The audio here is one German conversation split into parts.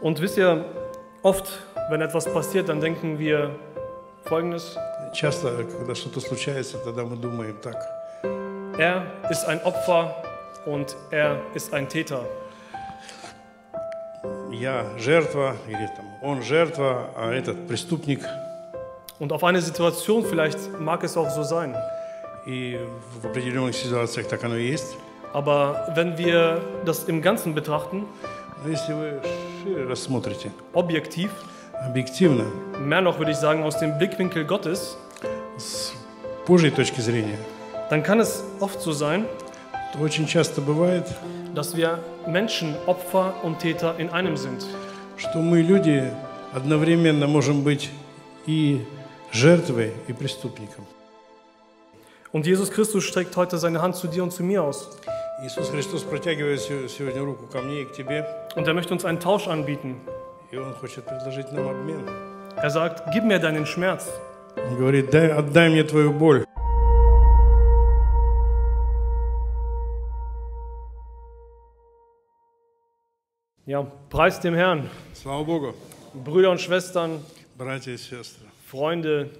Und wisst ihr, oft, wenn etwas passiert, dann denken wir Folgendes. Часто, когда что-то случается, тогда мы думаем так. Er ist ein Opfer und er ist ein Täter. Я жертва, или там он жертва, а этот преступник. Und auf eine Situation vielleicht mag es auch so sein. И в определенных ситуациях так оно и есть. Aber wenn wir das im Ganzen betrachten, Но если вы шире рассмотрите, objektiv, объективно, mehr noch würde ich sagen aus dem Blickwinkel Gottes, с Божьей точки зрения, dann kann es oft so sein, очень часто бывает, dass wir Menschen, Opfer und Täter in einem sind. что мы, люди, одновременно можем быть и жертвой, и преступником. Und Jesus Christus streckt heute seine Hand zu dir und zu mir aus. Иисус Христос протягивает се- сегодня руку ко мне и к тебе, Und er möchte uns einen Tausch anbieten. и Он хочет предложить нам обмен. Er sagt, gib mir deinen Schmerz. Он говорит, дай, отдай мне твою боль. Ja, preis dem Herrn. Слава Богу, Brüder und Schwestern, братья и сестры, Freunde,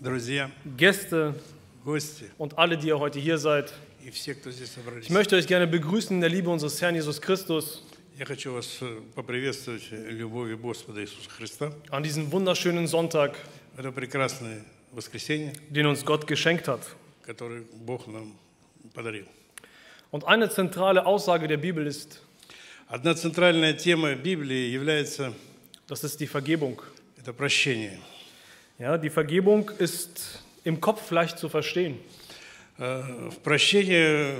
друзья, Gäste гости und alle, die ihr heute hier seid. и все, кто здесь собрались. Ich möchte euch gerne begrüßen in der Liebe unseres Herrn Jesus Christus Я хочу вас э, поприветствовать любовью Господа Иисуса Христа. an diesem wunderschönen Sonntag, Это прекрасное воскресенье, den uns Gott geschenkt hat. которое Бог нам подарил. Und eine zentrale Aussage der Bibel ist, Одна центральная тема Библии является das ist die Vergebung. это прощение. Ja, die Vergebung ist im Kopf leicht zu verstehen, Э, В прощение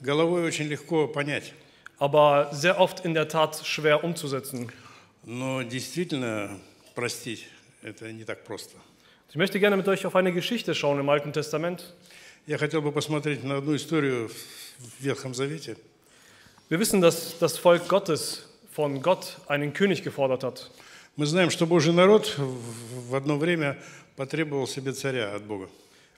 головой очень легко понять, aber sehr oft in der Tat schwer umzusetzen. но действительно простить это не так просто. Ich möchte gerne mit euch auf eine Geschichte schauen im Alten Testament. Я хотел бы посмотреть на одну историю в Ветхом Завете. Wir wissen, dass das Volk Gottes von Gott einen König gefordert hat. Мы знаем, что Божий народ в в одно время потребовал себе царя от Бога.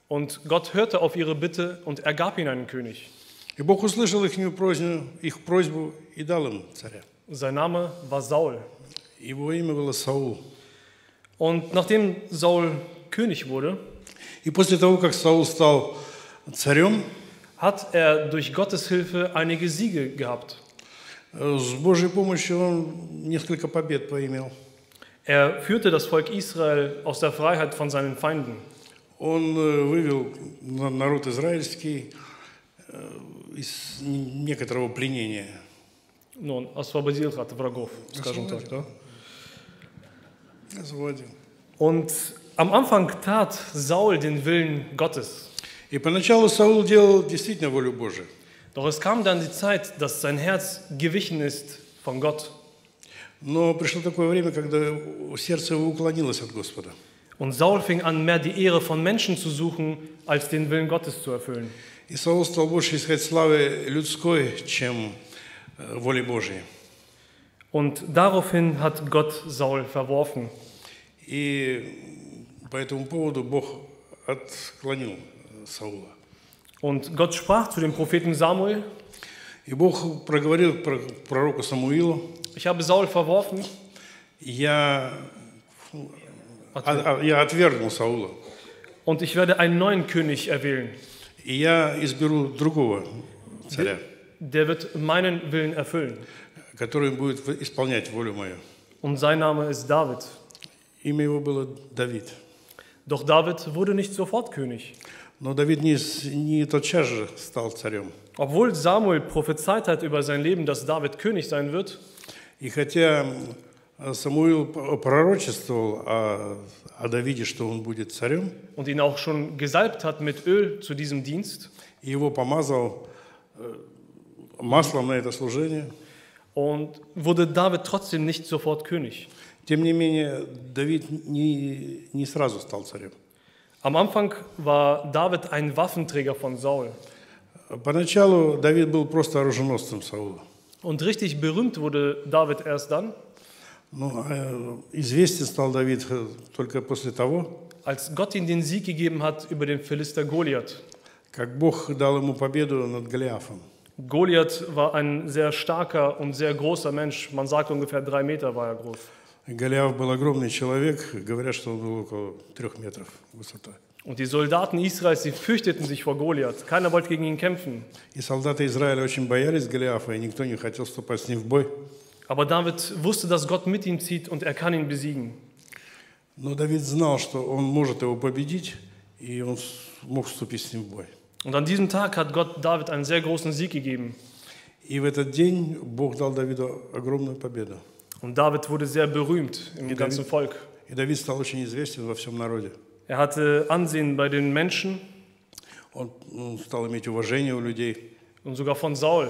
Und Gott hörte auf ihre Bitte und er gab ihnen einen König. И Бог услышал их просьбу, их просьбу и дал им царя. Sein Name war Saul. Его имя было Саул. Und nachdem Saul König wurde, И после того, как Саул стал царем, hat er durch Gottes Hilfe einige Siege gehabt. э, с Божьей помощью он несколько побед поимел. Er führte das Volk Israel aus der Freiheit von seinen Feinden. Он э, вывел на- народ израильский э, из некоторого пленения. Nun, освободил от врагов, скажем так. да? Освободил. Und am Anfang tat Saul den Willen Gottes. И поначалу Саул делал действительно волю Божию. Doch es kam dann die Zeit, dass sein Herz gewichen ist von Gott. Но пришло такое время, когда сердце его уклонилось от Господа. Und Saul fing an, mehr die Ehre von Menschen zu suchen, als den Willen Gottes zu erfüllen. И Саул стал больше искать славы людской, чем э, воли Божьей. Und daraufhin hat Gott Saul verworfen. И по этому поводу Бог отклонил э, Саула. Und Gott sprach zu dem Propheten Samuel, И Бог проговорил про пророку Самуилу, ich habe Saul verworfen я, а- а- я отвергнул Саула, und ich werde einen neuen König erwählen. и я изберу другого царя, Der wird meinen Willen erfüllen. который будет в- исполнять волю мою. Und sein Name ist David. Имя его было Давид. Doch David wurde nicht sofort König. Но Давид не, с- не тотчас же стал царем. Obwohl Samuel prophezeit hat über sein Leben, dass David König sein wird, И хотя э, Самуил пророчествовал о, о Давиде, что он будет царем, und ihn auch schon gesalbt hat mit Öl zu diesem Dienst, и его помазал э, маслом на это служение, und wurde David trotzdem nicht sofort König. тем не менее Давид не, не сразу стал царем. Am Anfang war David ein Waffenträger von Saul. Поначалу Давид был просто оруженосцем Саула. Und richtig berühmt wurde David erst dann, Э, известен стал Давид э, только после того, als Gott ihm den Sieg gegeben hat über den Philister Goliath. как Бог дал ему победу над Голиафом. Goliath war ein sehr starker und sehr großer Mensch. Man sagt ungefähr drei Meter war er groß. Голиаф был огромный человек, говорят, что он был около трех метров высотой. Und die Soldaten Israels, sie fürchteten sich vor Goliath. Keiner wollte gegen ihn kämpfen. И солдаты Израиля очень боялись Голиафа, и никто не хотел вступать с ним в бой. Aber David wusste, dass Gott mit ihm zieht und er kann ihn besiegen. Но Давид знал, что он может его победить, и он мог вступить с ним в бой. Und an diesem Tag hat Gott David einen sehr großen Sieg gegeben. И в этот день Бог дал Давиду огромную победу. Und David wurde sehr berühmt im ganzen Volk. И Давид стал очень известен во всем народе. Er hatte Ansehen bei den Menschen Он ну, стал иметь уважение у людей und sogar von Saul.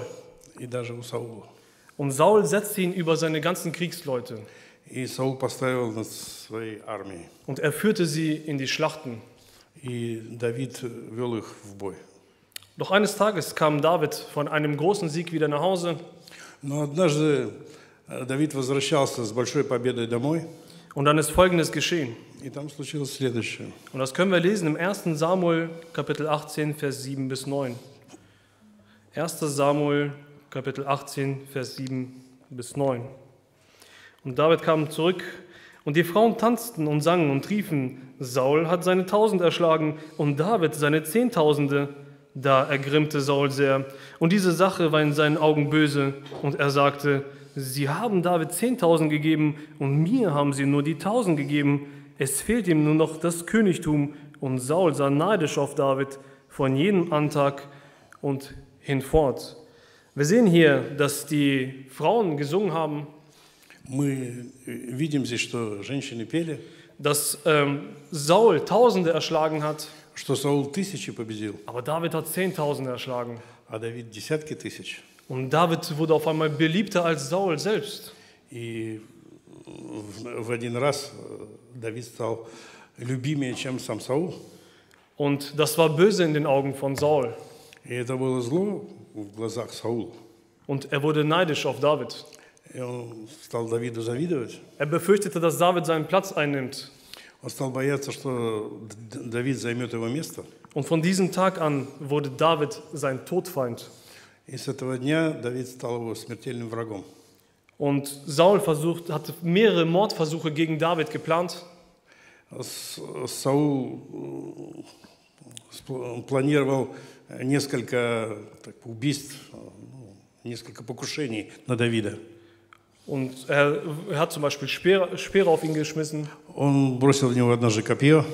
и даже у Саула. Und Saul setzte ihn über seine ganzen Kriegsleute И Саул поставил над своей армией. und er führte sie in die Schlachten. И Давид вел их в бой. Doch eines Tages kam David von einem großen Sieg wieder nach Hause Но однажды э, Давид возвращался с большой победой домой, und dann ist Folgendes geschehen. и там случилось следующее. Und das können wir lesen im 1. Samuel Kapitel 18, Vers 7 bis 9. 1. Samuel Kapitel 18, Vers 7 bis 9. Und David kam zurück und die Frauen tanzten und sangen und riefen, Saul hat seine Tausend erschlagen und David seine Zehntausende. Da ergrimmte Saul sehr. Und diese Sache war in seinen Augen böse. Und er sagte, Sie haben David Zehntausend gegeben und mir haben Sie nur die Tausend gegeben. Es fehlt ihm nur noch das Königtum. Und Saul sah neidisch auf David von jedem Antag und hinfort. Wir sehen hier, dass die Frauen gesungen haben, Мы э, видим здесь, что женщины пели, dass ähm, Saul Tausende erschlagen hat, что Саул тысячи победил, aber David hat Zehntausende erschlagen. а Давид десятки тысяч. Und David wurde auf einmal beliebter als Saul selbst. И в в один раз э, Давид стал любимее, чем сам Саул. Und das war böse in den Augen von Saul. И это было зло в глазах Саула. Und er wurde neidisch auf David. И он стал Давиду завидовать. Er befürchtete, dass David seinen Platz einnimmt. Он стал бояться, что Д- Давид займет его место. Und von diesem Tag an wurde David sein Todfeind. И с этого дня Давид стал его смертельным врагом. Und Saul versucht, hatte mehrere Mordversuche gegen David geplant. С- Саул э, сп- он планировал несколько так, убийств, э, ну, несколько покушений на Давида. Und er, er hat zum Beispiel Speere, Speere auf ihn geschmissen. Он бросил в него однажды копье,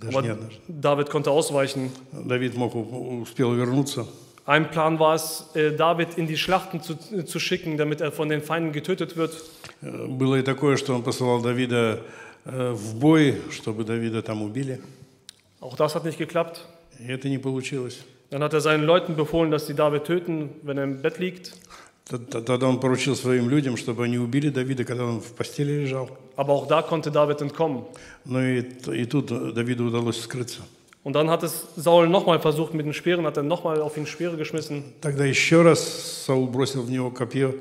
даже не однажды. David konnte ausweichen. Давид мог, успел вернуться. Ein Plan war es, äh, David in die Schlachten zu, zu schicken, damit er von den Feinden getötet wird. Э, Было и такое, что он посылал Давида э, в бой, чтобы Давида там убили. Auch das hat nicht geklappt. И это не получилось. Dann hat er seinen Leuten befohlen, dass sie David töten, wenn er im Bett liegt. Т- т- Тогда он поручил своим людям, чтобы они убили Давида, когда он в постели лежал. Aber auch da konnte David entkommen. Но и, т- и тут Давиду удалось скрыться. Und dann hat es Saul nochmal versucht mit den Speeren, hat er nochmal auf ihn Speere geschmissen. Тогда еще раз Саул бросил в него копье,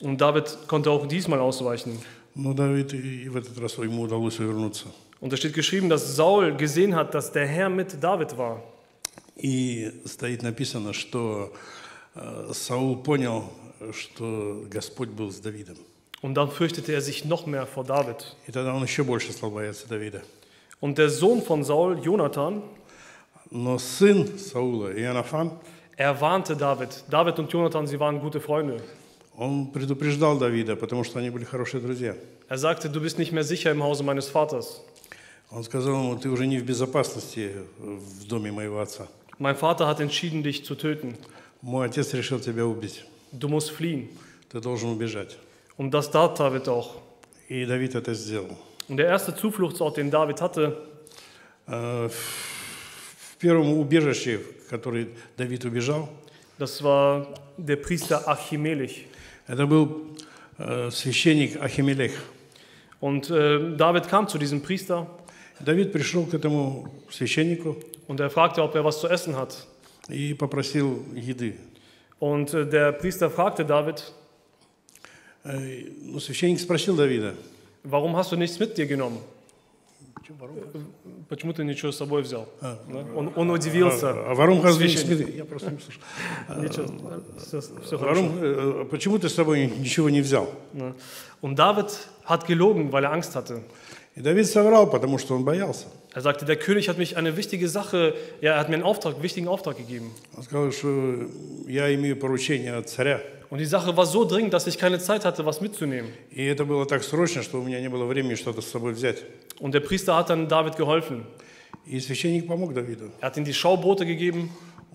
Und David konnte auch diesmal ausweichen. но Давид и и в этот раз ему удалось увернуться. Und es steht geschrieben, dass Saul gesehen hat, dass der Herr mit David war. И стоит написано, что э, Саул понял, что Господь был с Давидом. Und dann fürchtete er sich noch mehr vor David. И тогда он еще больше стал бояться Давида. Und der Sohn von Saul, Jonathan, Но сын Саула, Иоаннафан, er warnte David. David und Jonathan, sie waren gute Freunde. он предупреждал Давида, потому что они были хорошие друзья. Er sagte, du bist nicht mehr sicher im Hause meines Vaters. Он сказал ему, ты уже не в безопасности в доме моего отца. Mein Vater hat entschieden, dich zu töten. Мой отец решил тебя убить. Du musst fliehen. Ты должен убежать. Und das tat David auch. И Давид это сделал. Und der erste Zufluchtsort, den David hatte, Э, В первом убежище, в который Давид убежал, das war der Priester Achimelech. это был э, священник Ахимелех. Und äh, David kam zu diesem Priester Давид пришел к этому священнику Und er fragte, ob er was zu essen hat. и попросил еды. Und äh, der Priester fragte David, Э, Ну, священник спросил Давида, warum hast du nichts mit dir genommen? Почему ты ничего с собой взял? Да? Он, он удивился. А Варум Священник. Смит, я просто не слышал. Ничего, все, все хорошо. Варум, э, почему ты с собой ничего не взял? Und David hat gelogen, weil er Angst hatte. И Давид соврал, потому что он боялся. Er sagte, der König hat mich eine wichtige Sache, ja, er hat mir einen Auftrag, einen wichtigen Auftrag gegeben. Он сказал, что я имею поручение от царя. Und die Sache war so dringend, dass ich keine Zeit hatte, was mitzunehmen. И это было так срочно, что у меня не было времени что-то с собой взять. Und der Priester hat dann David geholfen. И священник помог Давиду. Er hat ihm die Schaubrote gegeben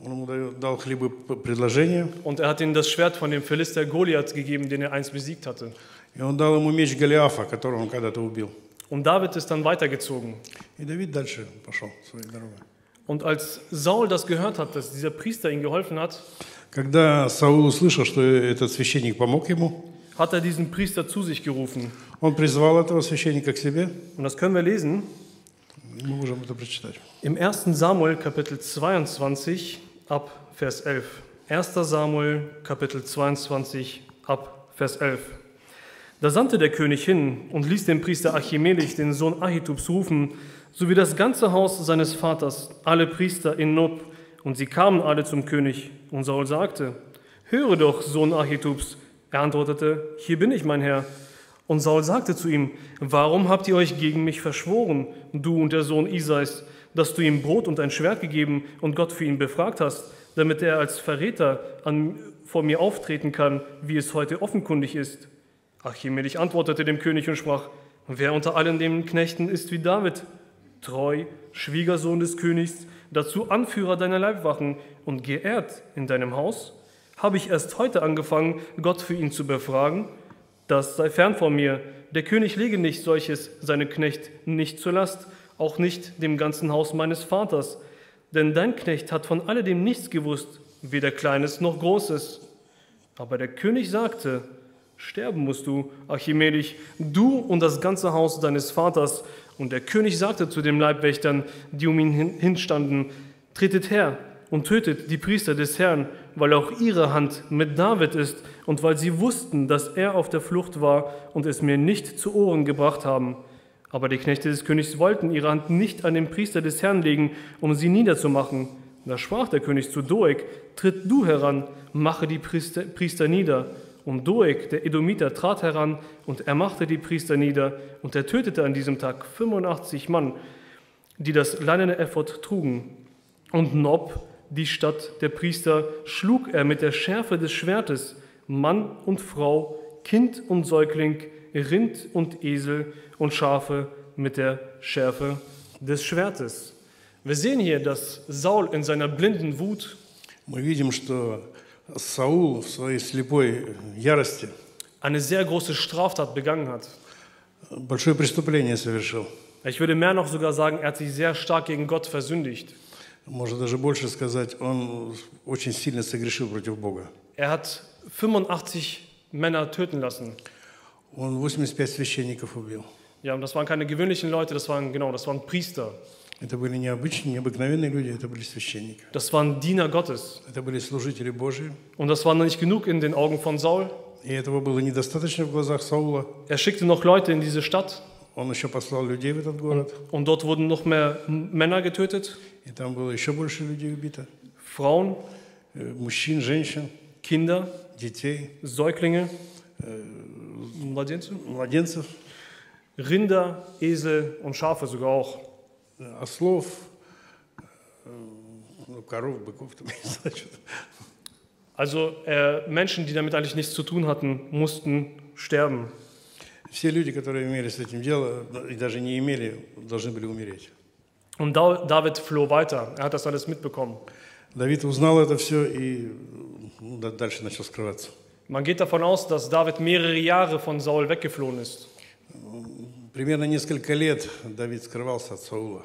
Он ему дал- дал хлебы п- предложения, und er hat ihm das Schwert von dem Philister Goliath gegeben, den er einst besiegt hatte. и он дал ему меч Голиафа, которого он когда-то убил. Und David ist dann weitergezogen. И Давид дальше пошел своей дорогой. Und als Saul das gehört hat, dass dieser Priester ihm geholfen hat, Когда Саул услышал, что этот священник помог ему, hat er diesen Priester zu sich gerufen. он призвал этого священника к себе. Und das können wir lesen И Мы можем это прочитать. im 1. Samuel Kapitel 22 ab Vers 11. 1. Samuel Kapitel 22 ab Vers 11. Da sandte der König hin und ließ den Priester Achimelech, den Sohn Ahitubs, rufen, sowie das ganze Haus seines Vaters, alle Priester in Nob, und sie kamen alle zum König. Und Saul sagte, Höre doch, Sohn Ahitubs. Er antwortete, Hier bin ich, mein Herr. Und Saul sagte zu ihm, Warum habt ihr euch gegen mich verschworen, du und der Sohn Isais, dass du ihm Brot und ein Schwert gegeben und Gott für ihn befragt hast, damit er als Verräter an, vor mir auftreten kann, wie es heute offenkundig ist? Achimelech antwortete dem König und sprach, Wer unter allen den Knechten ist wie David? Treu, Schwiegersohn des Königs, dazu Anführer deiner Leibwachen und geehrt in deinem Haus? Habe ich erst heute angefangen, Gott für ihn zu befragen? Das sei fern von mir. Der König lege nicht solches seinem Knecht nicht zur Last, auch nicht dem ganzen Haus meines Vaters. Denn dein Knecht hat von alledem nichts gewusst, weder Kleines noch Großes. Aber der König sagte, Sterben musst du, Achimelech, du und das ganze Haus deines Vaters. Und der König sagte zu den Leibwächtern, die um ihn hin- hinstanden, Tretet her und tötet die Priester des Herrn, weil auch ihre Hand mit David ist und weil sie wussten, dass er auf der Flucht war und es mir nicht zu Ohren gebracht haben. Aber die Knechte des Königs wollten ihre Hand nicht an den Priester des Herrn legen, um sie niederzumachen. Da sprach der König zu Doeg, tritt du heran, mache die Priester, Priester nieder Und Doeg, der Edomiter, trat heran und er machte die Priester nieder und er tötete an diesem Tag 85 Mann, die das leinene Ephod trugen. Und Nob, die Stadt der Priester, schlug er mit der Schärfe des Schwertes, Mann und Frau, Kind und Säugling, Rind und Esel und Schafe mit der Schärfe des Schwertes. Wir sehen hier, dass Saul in seiner blinden Wut Мы видим, что Саул в своей слепой ярости eine sehr große Straftat begangen hat. большое преступление совершил. Ich würde mehr noch sogar sagen, er hat sich sehr stark gegen Gott versündigt. Можно даже больше сказать, он очень сильно согрешил против Бога. Er hat 85 Männer töten lassen. Он 85 священников убил. Ja, und das waren keine gewöhnlichen Leute, das waren genau, das waren Priester. Это были необычные, необыкновенные люди, это были священники. Das waren Diener Gottes. Это были служители Божьи. Und das war noch nicht genug in den Augen von Saul. И этого было недостаточно в глазах Саула. Er schickte noch Leute in diese Stadt Он еще послал людей в этот город. und dort wurden noch mehr M- Männer getötet, И там было еще больше людей убито. Frauen, Э, Мужчин, женщин, Kinder, детей, Säuglinge, Mladенцы, младенцев, Rinder, Esel und Schafe sogar auch. э, ослов, э, ну, коров, быков, там, не знаю, что-то. Also äh, Menschen, die damit eigentlich nichts zu tun hatten, mussten sterben. Все люди, которые имели с этим дело, да, и даже не имели, должны были умереть. Und Da- David floh weiter. Er hat das alles mitbekommen. Давид узнал это все и ну, да- дальше начал скрываться. Man geht davon aus, dass David mehrere Jahre von Saul weggeflohen ist. Примерно несколько лет Давид скрывался от Саула.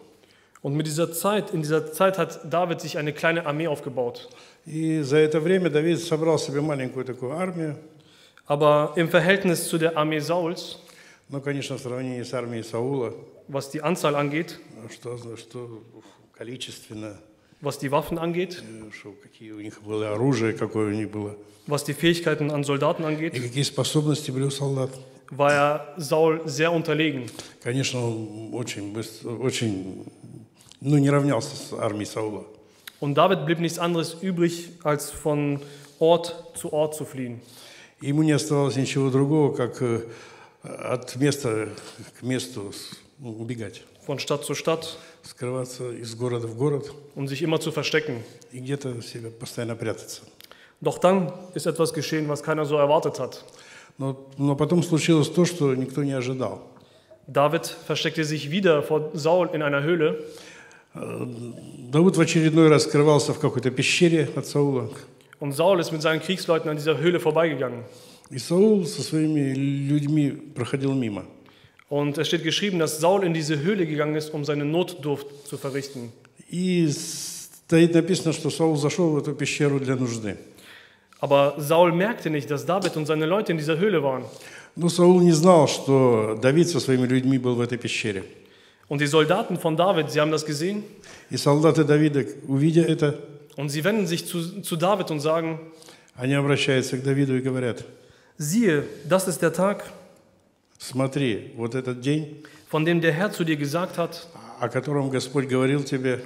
Und mit dieser Zeit, in dieser Zeit hat David sich eine kleine Armee aufgebaut. И за это время Давид собрал себе маленькую такую армию. Aber im Verhältnis zu der Armee Sauls, Ну, конечно, в сравнении с армией Саула, was die Anzahl angeht, что, что количественно, was die Waffen angeht, э, что какие у них было оружие, какое у них было, was die Fähigkeiten an Soldaten и angeht, какие способности были у солдат. war er Saul sehr unterlegen. Конечно, он очень быстро, очень, ну, не равнялся с армией Саула. Und David blieb nichts anderes übrig, als von Ort zu Ort zu fliehen. Ему не оставалось ничего другого, как э, от места к месту с- ну, убегать, Von Stadt zu Stadt, скрываться из города в город um sich immer zu verstecken. и где-то себя постоянно прятаться. Doch dann ist etwas geschehen, was keiner so erwartet hat. Но, но потом случилось то, что никто не ожидал. David versteckte sich wieder vor Saul in einer Höhle Давид в очередной раз скрывался в какой-то пещере от Саула. und Saul ist mit seinen Kriegsleuten an dieser Höhle vorbeigegangen. И Саул со своими людьми проходил мимо. Und es steht geschrieben, dass Saul in diese Höhle gegangen ist, um seine Notdurft zu verrichten. И стоит написано, что Саул зашел в эту пещеру для нужды. Aber Saul merkte nicht, dass David und seine Leute in dieser Höhle waren. Но Саул не знал, что Давид со своими людьми был в этой пещере. Und die Soldaten von David, sie haben das gesehen И солдаты Давида, увидя это, und sie wenden sich zu, zu David und sagen, они обращаются к Давиду и говорят, siehe, das ist der Tag, смотри, вот этот день, von dem der Herr zu dir gesagt hat, о котором Господь говорил тебе,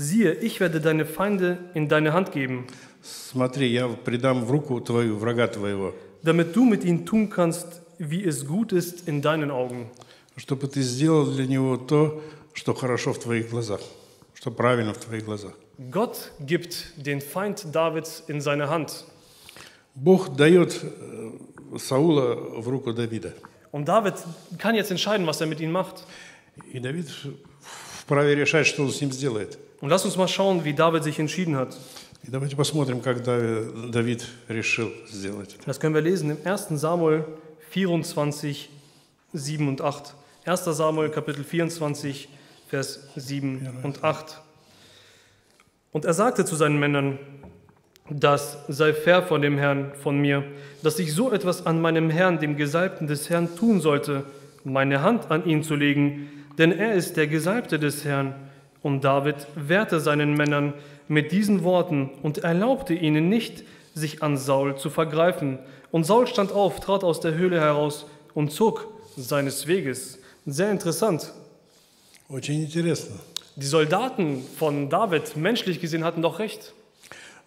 siehe, ich werde deine Feinde in deine Hand geben, смотри, я предам в руку твою, врага твоего, damit du mit ihnen tun kannst, wie es gut ist in deinen Augen. чтобы ты сделал для него то, что хорошо в твоих глазах, что правильно в твоих глазах. Gott gibt den Feind Davids in seine Hand. Бог дает э, Саула в руку Давида. Und David kann jetzt entscheiden, was er mit ihm macht. И Давид вправе решать, что он с ним сделает. Und lass uns mal schauen, wie David sich entschieden hat. И давайте посмотрим, как Дави- Давид решил сделать это. Das können wir lesen im 1. Samuel 24, 7 und 8. 1. Samuel Kapitel 24, Vers 7 und 8. Und er sagte zu seinen Männern, das sei fair von dem Herrn, von mir, dass ich so etwas an meinem Herrn, dem Gesalbten des Herrn, tun sollte, meine Hand an ihn zu legen, denn er ist der Gesalbte des Herrn. Und David wehrte seinen Männern mit diesen Worten und erlaubte ihnen nicht, sich an Saul zu vergreifen. Und Saul stand auf, trat aus der Höhle heraus und zog seines Weges. Sehr interessant. Очень интересно. Die Soldaten von David, menschlich gesehen, hatten doch recht.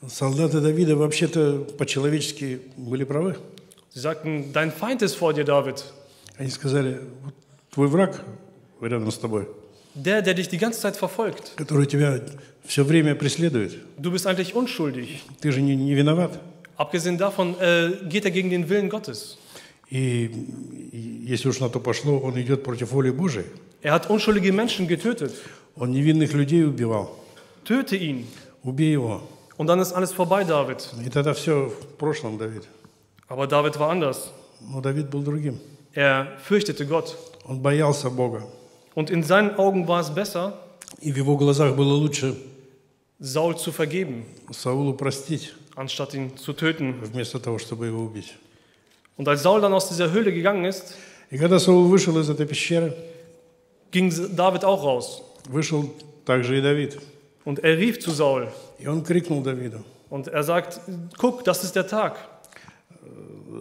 Солдаты Давида вообще-то по-человечески были правы. Sie sagten, dein Feind ist vor dir, David. Они сказали, вот твой враг рядом с тобой, Der, der dich die ganze Zeit verfolgt. который тебя все время преследует. Du bist eigentlich unschuldig. Ты же не, не виноват. Abgesehen davon äh, geht er gegen den Willen Gottes. И, и если уж на то пошло, он идет против воли Божией. Er hat unschuldige Menschen getötet. Он невинных людей убивал. Töte ihn. Убей его. Und dann ist alles vorbei, David. И тогда все в прошлом, Давид. Aber David war anders. Но Давид был другим. Er fürchtete Gott. Он боялся Бога. Und in seinen Augen war es besser, И в его глазах было лучше Saul zu vergeben, Саулу простить, anstatt ihn zu töten. вместо того, чтобы его убить. Und als Saul dann aus dieser Höhle gegangen ist, И когда Саул вышел из этой пещеры, ging David auch raus. вышел также и Давид. Und er rief zu Saul И он крикнул Давиду, und er sagt, guck, das ist der Tag,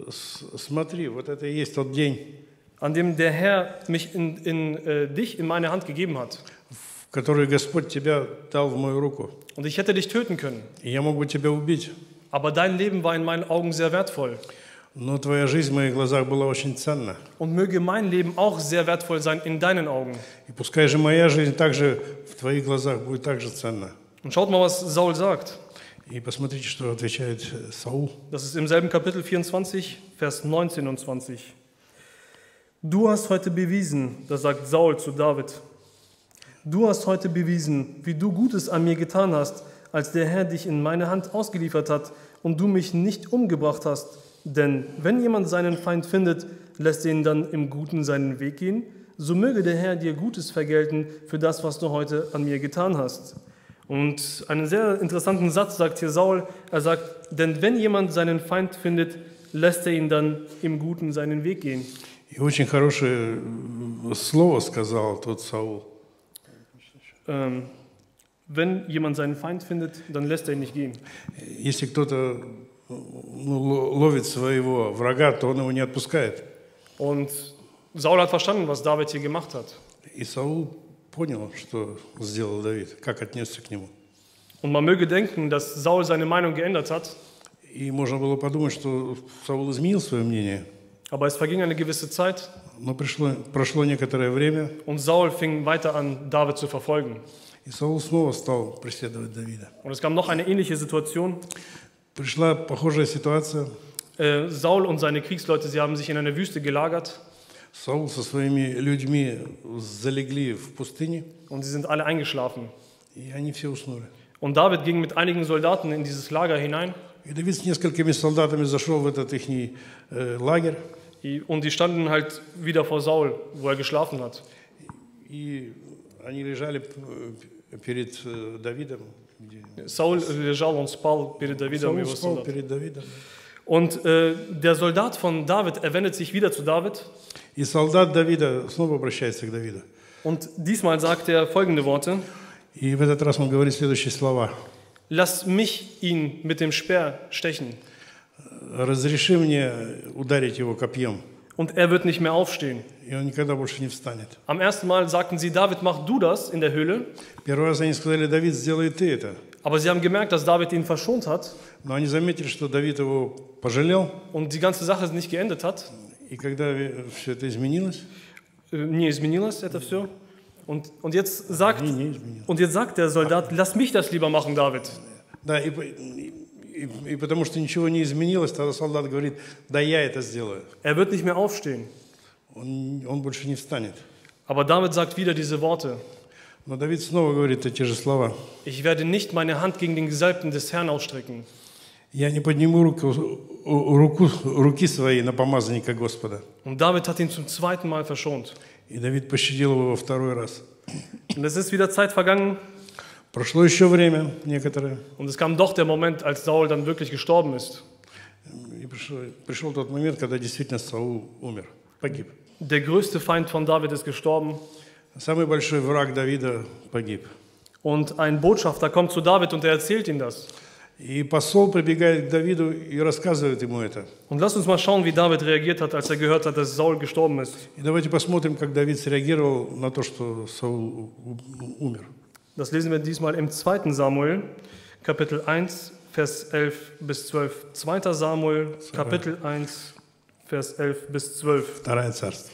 «С- смотри, вот это и есть тот день, an dem der Herr mich in, in äh, dich in meine Hand gegeben hat. в который Господь тебя дал в мою руку. Und ich hätte dich töten können. И я мог бы тебя убить, Aber dein Leben war in meinen Augen sehr wertvoll. но твоя жизнь в моих глазах была очень ценна. Und möge mein Leben auch sehr wertvoll sein in deinen Augen. И пускай же моя жизнь также в твоих глазах будет также ценна. Und schaut mal, was Saul sagt. И посмотрите, что отвечает э, Саул. Das ist im selben Kapitel 24, Vers 19 und 20. Du hast heute bewiesen, das sagt Saul zu David, du hast heute bewiesen, wie du Gutes an mir getan hast, als der Herr dich in meine Hand ausgeliefert hat und du mich nicht umgebracht hast. Denn wenn jemand seinen Feind findet, lässt er ihn dann im Guten seinen Weg gehen, so möge der Herr dir Gutes vergelten für das, was du heute an mir getan hast. Und einen sehr interessanten Satz sagt hier Saul. Er sagt, denn wenn jemand seinen Feind findet, lässt er ihn dann im Guten seinen Weg gehen. И очень хорошее слово сказал тот Саул. Ähm, wenn jemand seinen Feind findet, dann lässt er ihn nicht gehen. Если кто-то ну, ло- ловит своего врага, то он его не отпускает. Und Saul hat verstanden, was David hier gemacht hat. И Саул понял, что сделал Давид, как отнесся к нему. Und man möge denken, dass Saul seine Meinung geändert hat, И можно было подумать, что Саул изменил свое мнение. aber es verging eine gewisse Zeit Но пришло, прошло некоторое время, und Saul fing weiter an, David zu verfolgen. и Саул снова стал преследовать Давида. Und es kam noch eine ähnliche Situation. Пришла похожая ситуация. Äh, Saul und seine Kriegsleute, sie haben sich in einer Wüste gelagert Саул со своими людьми залегли в пустыне, und sie sind alle eingeschlafen. и они все уснули. Und David ging mit einigen Soldaten in dieses Lager hinein И Давид с несколькими солдатами зашел в этот их лагерь, i- und die standen halt wieder vor Saul, wo er geschlafen hat. и они лежали п- перед э, Давидом. где- Saul лежал, он спал перед Давидом и его спал солдат. перед Давидом. Und äh, der Soldat von David, er wendet sich wieder zu David И солдат Давида снова обращается к Давиду. und diesmal sagt er folgende Worte. И в этот раз он говорит следующие слова. Lass mich ihn mit dem Speer stechen «Разреши мне ударить его копьем, und er wird nicht mehr aufstehen. и он никогда больше не встанет». Am ersten Mal sagten sie, David, mach du das in der Höhle. Первый раз они сказали, Давид, сделай ты это. Aber sie haben gemerkt, dass David ihn verschont hat Но они заметили, что Давид его пожалел. und die ganze Sache nicht geendet hat. И когда все это изменилось, Äh, Не изменилось это все. Und, und, jetzt sagt, не, не изменилось. und jetzt sagt der Soldat, lass mich das lieber machen, David. Да, и, по- и- и- и потому что ничего не изменилось, тогда солдат говорит, да я это сделаю. Er wird nicht mehr aufstehen. Он, он больше не встанет. Aber David sagt wieder diese Worte. Но Давид снова говорит эти же слова. Ich werde nicht meine Hand gegen den Gesalbten des Herrn ausstrecken. Я не подниму руку, у- руку, руки свои на помазанника Господа. Und David hat ihn zum zweiten Mal verschont. И Давид пощадил его во второй раз. Und es ist wieder Zeit vergangen Прошло еще время некоторое, und es kam doch der Moment, als Saul dann wirklich gestorben ist. и пришел, пришел тот момент, когда действительно Саул умер, погиб. Der größte Feind von David ist gestorben Самый большой враг Давида погиб. und ein Botschafter kommt zu David und er erzählt ihm das. И посол прибегает к Давиду и рассказывает ему это. Und lass uns mal schauen, wie David reagiert hat, als er gehört hat, dass Saul gestorben ist. И давайте посмотрим, как Давид среагировал на то, что Саул у- у- умер. Das lesen wir diesmal im 2. Samuel, Kapitel 1, Vers 11 bis 12. 2. Samuel, Kapitel 1, Vers 11 bis 12. Второе царство.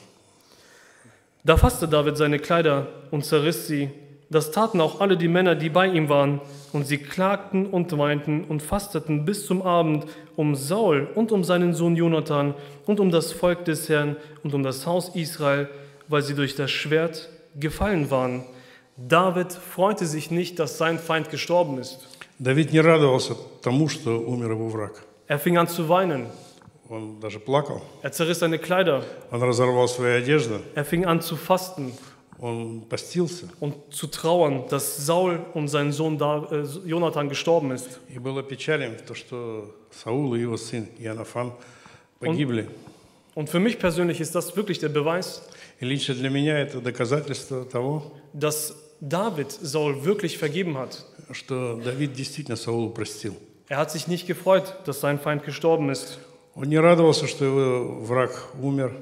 Da fasste David seine Kleider und zerriss sie. Das taten auch alle die Männer, die bei ihm waren. Und sie klagten und weinten und fasteten bis zum Abend um Saul und um seinen Sohn Jonathan und um das Volk des Herrn und um das Haus Israel, weil sie durch das Schwert gefallen waren. David freute sich nicht, dass sein Feind gestorben ist. Давид не радовался тому, что умер его враг. Er fing an zu weinen. Он даже плакал. Er zerriss seine Kleider. Он разорвал свою одежду. Er fing an zu fasten Он постился. und zu trauern, dass Saul und sein Sohn da, äh, Jonathan gestorben ist. И было печален то, что Саул и его сын Иоаннафан погибли. Und für mich persönlich ist das wirklich der Beweis, И лично для меня это доказательство того, dass David Saul wirklich vergeben hat. что Давид действительно Саулу простил. Er hat sich nicht gefreut, dass sein Feind gestorben ist. Он не радовался, что его враг умер.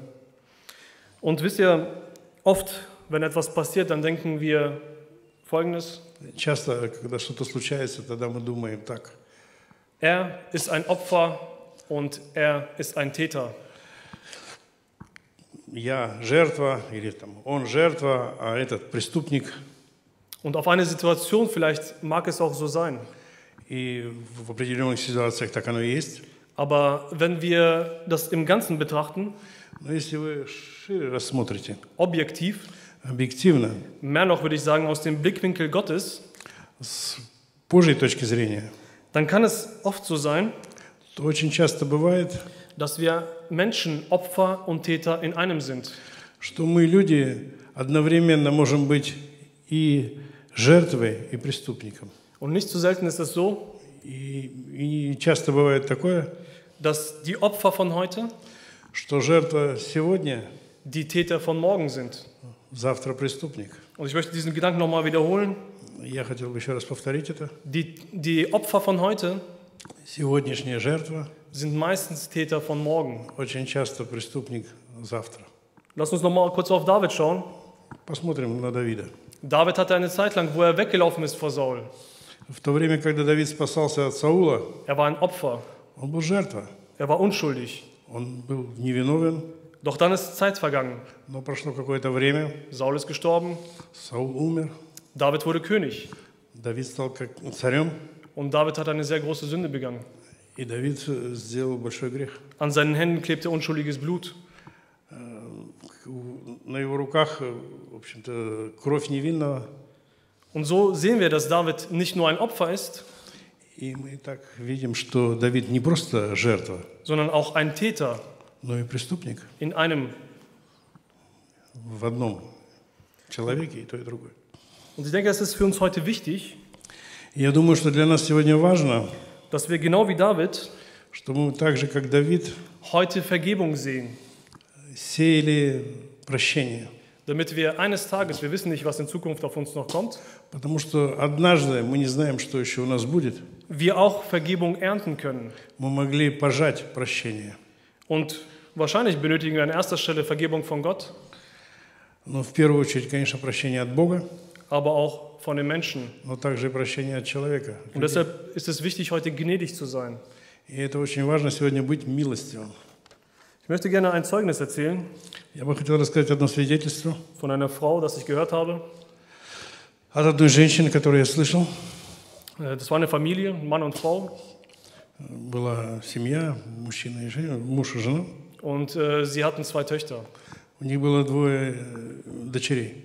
Und wisst ihr, oft, wenn etwas passiert, dann denken wir Folgendes. Часто, когда что-то случается, тогда мы думаем так. Er ist ein Opfer und er ist ein Täter. Я жертва, или там он жертва, а этот преступник. Und auf eine Situation vielleicht mag es auch so sein. И в определенных ситуациях так оно и есть. Aber wenn wir das im Ganzen betrachten, Но если вы шире рассмотрите, objektiv, объективно, mehr noch würde ich sagen aus dem Blickwinkel Gottes, с Божьей точки зрения, dann kann es oft so sein, то очень часто бывает, dass wir Menschen, Opfer und Täter in einem sind. что мы, люди, одновременно можем быть и жертвой, и преступником. Und nicht zu selten ist es so, И, и часто бывает такое, dass die Opfer von heute что жертва сегодня, die Täter von morgen sind. завтра преступник. Und ich möchte diesen Gedanken nochmal wiederholen. Я хотел бы еще раз повторить это. Die, die Opfer von heute Сегодняшняя жертва, sind meistens Täter von morgen. очень часто преступник завтра. Lass uns noch mal kurz auf David schauen. Посмотрим на Давида. David hatte eine Zeit lang, wo er weggelaufen ist vor Saul. В то время, когда Давид спасался от Саула, Er war ein Opfer. он был жертва. Er war unschuldig. Он был невиновен, Doch dann ist Zeit vergangen. но прошло какое-то время, Saul ist gestorben. Саул умер, David wurde König. Давид стал как царем, Und David hat eine sehr große Sünde begangen. и Давид э, сделал большой грех. An seinen Händen klebte unschuldiges Blut. У- На его руках, э, в общем-то, кровь невинного, Und so sehen wir, dass David nicht nur ein Opfer ist, и мы так видим, что Давид не просто жертва, sondern auch ein Täter Но и преступник in einem. в одном человеке, и то, и другое. Und ich denke, es ist für uns heute wichtig, Я думаю, что для нас сегодня важно, dass wir genau wie David что мы так же, как Давид, heute Vergebung sehen, сеяли прощение. damit wir eines Tages, wir wissen nicht, was in Zukunft auf uns noch kommt, Потому что однажды мы не знаем, что еще у нас будет. wir auch Vergebung ernten können. Мы могли пожать прощение. Und wahrscheinlich benötigen wir an erster Stelle Vergebung von Gott, Но в первую очередь, конечно, прощение от Бога, aber auch von den Menschen. но также и прощение от человека. Und deshalb ist es wichtig, heute gnädig zu sein. И это очень важно сегодня быть милостивым. Ich möchte gerne ein Zeugnis erzählen Я бы хотел рассказать одно свидетельство von einer Frau, das ich gehört habe. от одной женщины, которую я слышал. Äh, Das war eine Familie, Mann und Frau. Была семья, мужчина и жена, муж и жена. Und äh, sie hatten zwei Töchter. У них было двое э, дочерей.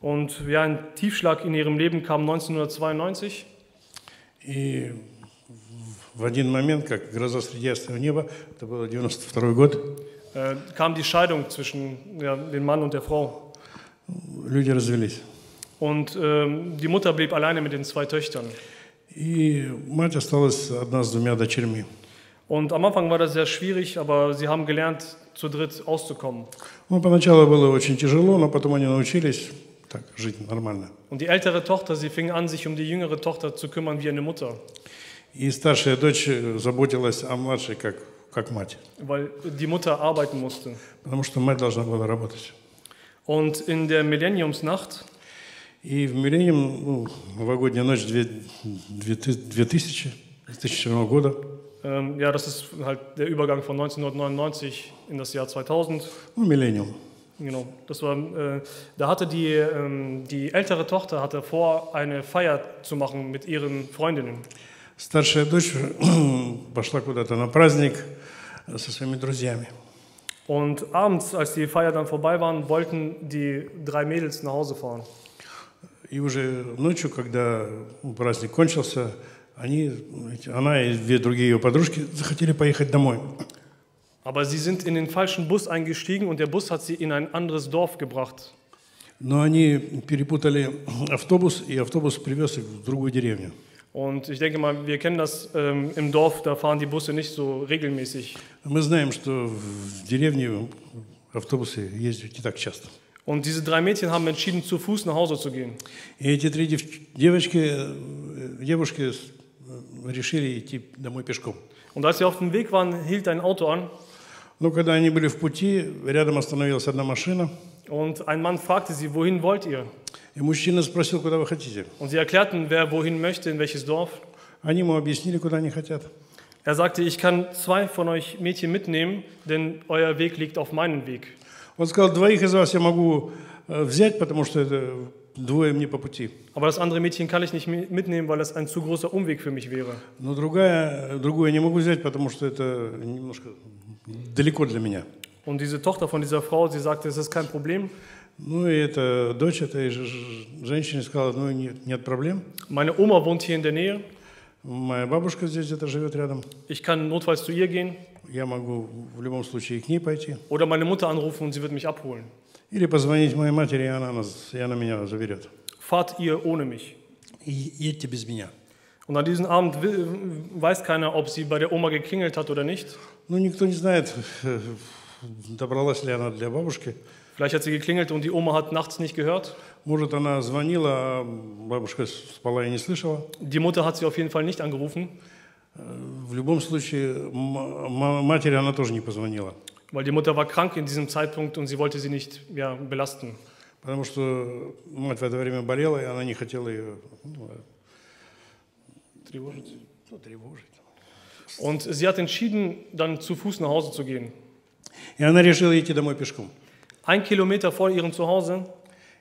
Und ja, ein Tiefschlag in ihrem Leben kam 1992. И в один момент, как гроза среди ясного неба, это было 92 год, Äh, kam die Scheidung zwischen ja, dem Mann und der Frau. люди развелись. Und ähm, die Mutter blieb alleine mit den zwei Töchtern. И мать осталась одна с двумя дочерьми. Und am Anfang war das sehr schwierig, aber sie haben gelernt, zu dritt auszukommen. Ну, поначалу было очень тяжело, но потом они научились так жить нормально. Und die ältere Tochter, sie fing an, sich um die jüngere Tochter zu kümmern wie eine Mutter, И старшая дочь заботилась о младшей как, как мать, weil die Mutter arbeiten musste. потому что мать должна была работать. Und in der Millenniumsnacht И в Миллениум, ну, новогодняя ночь две- две ты- 2000, 2000 года, Ähm, ja, das ist halt der Übergang von 1999 in das Jahr 2000. ну, Миллениум, Genau, das war, äh, da hatte die, ähm, die ältere Tochter hatte vor, eine Feier zu machen mit ihren Freundinnen. старшая дочь пошла куда-то на праздник со своими друзьями. Und abends, als die Feier dann vorbei war, wollten die drei Mädels nach Hause fahren. И уже ночью, когда праздник кончился, они, она и две другие ее подружки захотели поехать домой. Aber sie sind in den falschen Bus eingestiegen und der Bus hat sie in ein anderes Dorf gebracht. Но они перепутали автобус, и автобус привез их в другую деревню. Und ich denke mal, wir kennen das ähm, im Dorf, da fahren die Busse nicht so regelmäßig. Мы знаем, что в деревне автобусы ездят не так часто. Und diese drei Mädchen haben entschieden, zu Fuß nach Hause zu gehen. И эти три дев- девочки, э, девушки с- э, решили идти домой пешком. Und als sie auf dem Weg waren, hielt ein Auto an Но когда они были в пути, рядом остановилась одна машина, und ein Mann fragte sie, wohin wollt ihr? и мужчина спросил, куда вы хотите. Und sie erklärten, wer wohin möchte, in welches Dorf. Они ему объяснили, куда они хотят. Er sagte, ich kann zwei von euch Mädchen mitnehmen, denn euer Weg liegt auf meinen Weg. Он сказал, двоих из вас я могу э, взять, потому что это двое мне по пути. Aber das andere Mädchen kann ich nicht mi- mitnehmen, weil das ein zu großer Umweg für mich wäre. Но другая, другую я не могу взять, потому что это немножко далеко для меня. Und diese Tochter von dieser Frau, sie sagte, es ist kein Problem. Ну и эта дочь этой женщины сказала, ну нет, нет проблем. Meine Oma wohnt hier in der Nähe. Моя бабушка здесь где-то живет рядом. Ich kann notfalls zu ihr gehen Я могу в любом случае к ней пойти. oder meine Mutter anrufen und sie wird mich abholen. Или позвонить моей матери, и она, нас, и она меня заберет. Fahrt ihr ohne mich. И едьте без меня. Und an diesem Abend wi- weiß keiner, ob sie bei der Oma geklingelt hat oder nicht. Ну, никто не знает, э, добралась ли она для бабушки. Vielleicht hat sie geklingelt und die Oma hat nachts nicht gehört. Может, она звонила, а бабушка спала и не слышала. Die Mutter hat sie auf jeden Fall nicht angerufen. В любом случае, м- м- матери она тоже не позвонила. weil die Mutter war krank in diesem Zeitpunkt und sie wollte sie nicht ja, belasten. Потому что мать в это время болела, и она не хотела ее ну, ну, тревожить. Und sie hat entschieden, dann zu Fuß nach Hause zu gehen. И она решила идти домой пешком. Ein Kilometer vor ihrem Zuhause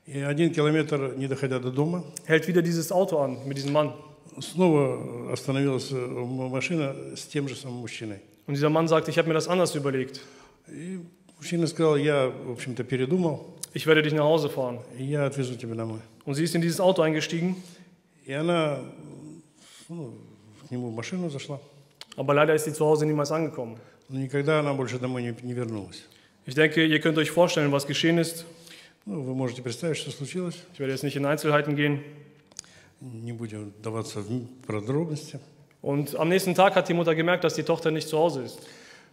И один километр, не доходя до дома, hält wieder dieses Auto an mit diesem Mann. снова остановилась э, машина с тем же самым мужчиной. Und dieser Mann sagt, ich habe mir das anders überlegt. И мужчина сказал, я, в общем-то, передумал, Ich werde dich nach Hause fahren. и я отвезу тебя домой. Und sie ist in dieses Auto eingestiegen, И она ну, к нему в машину зашла, aber leider ist sie zu Hause niemals angekommen. но никогда она больше домой не, не вернулась. Ich denke, ihr könnt euch vorstellen, was geschehen ist. Ну, вы можете представить, что случилось. Ich werde jetzt nicht in Einzelheiten gehen. Не будем вдаваться в подробности. Und am nächsten Tag hat die Mutter gemerkt, dass die Tochter nicht zu Hause ist.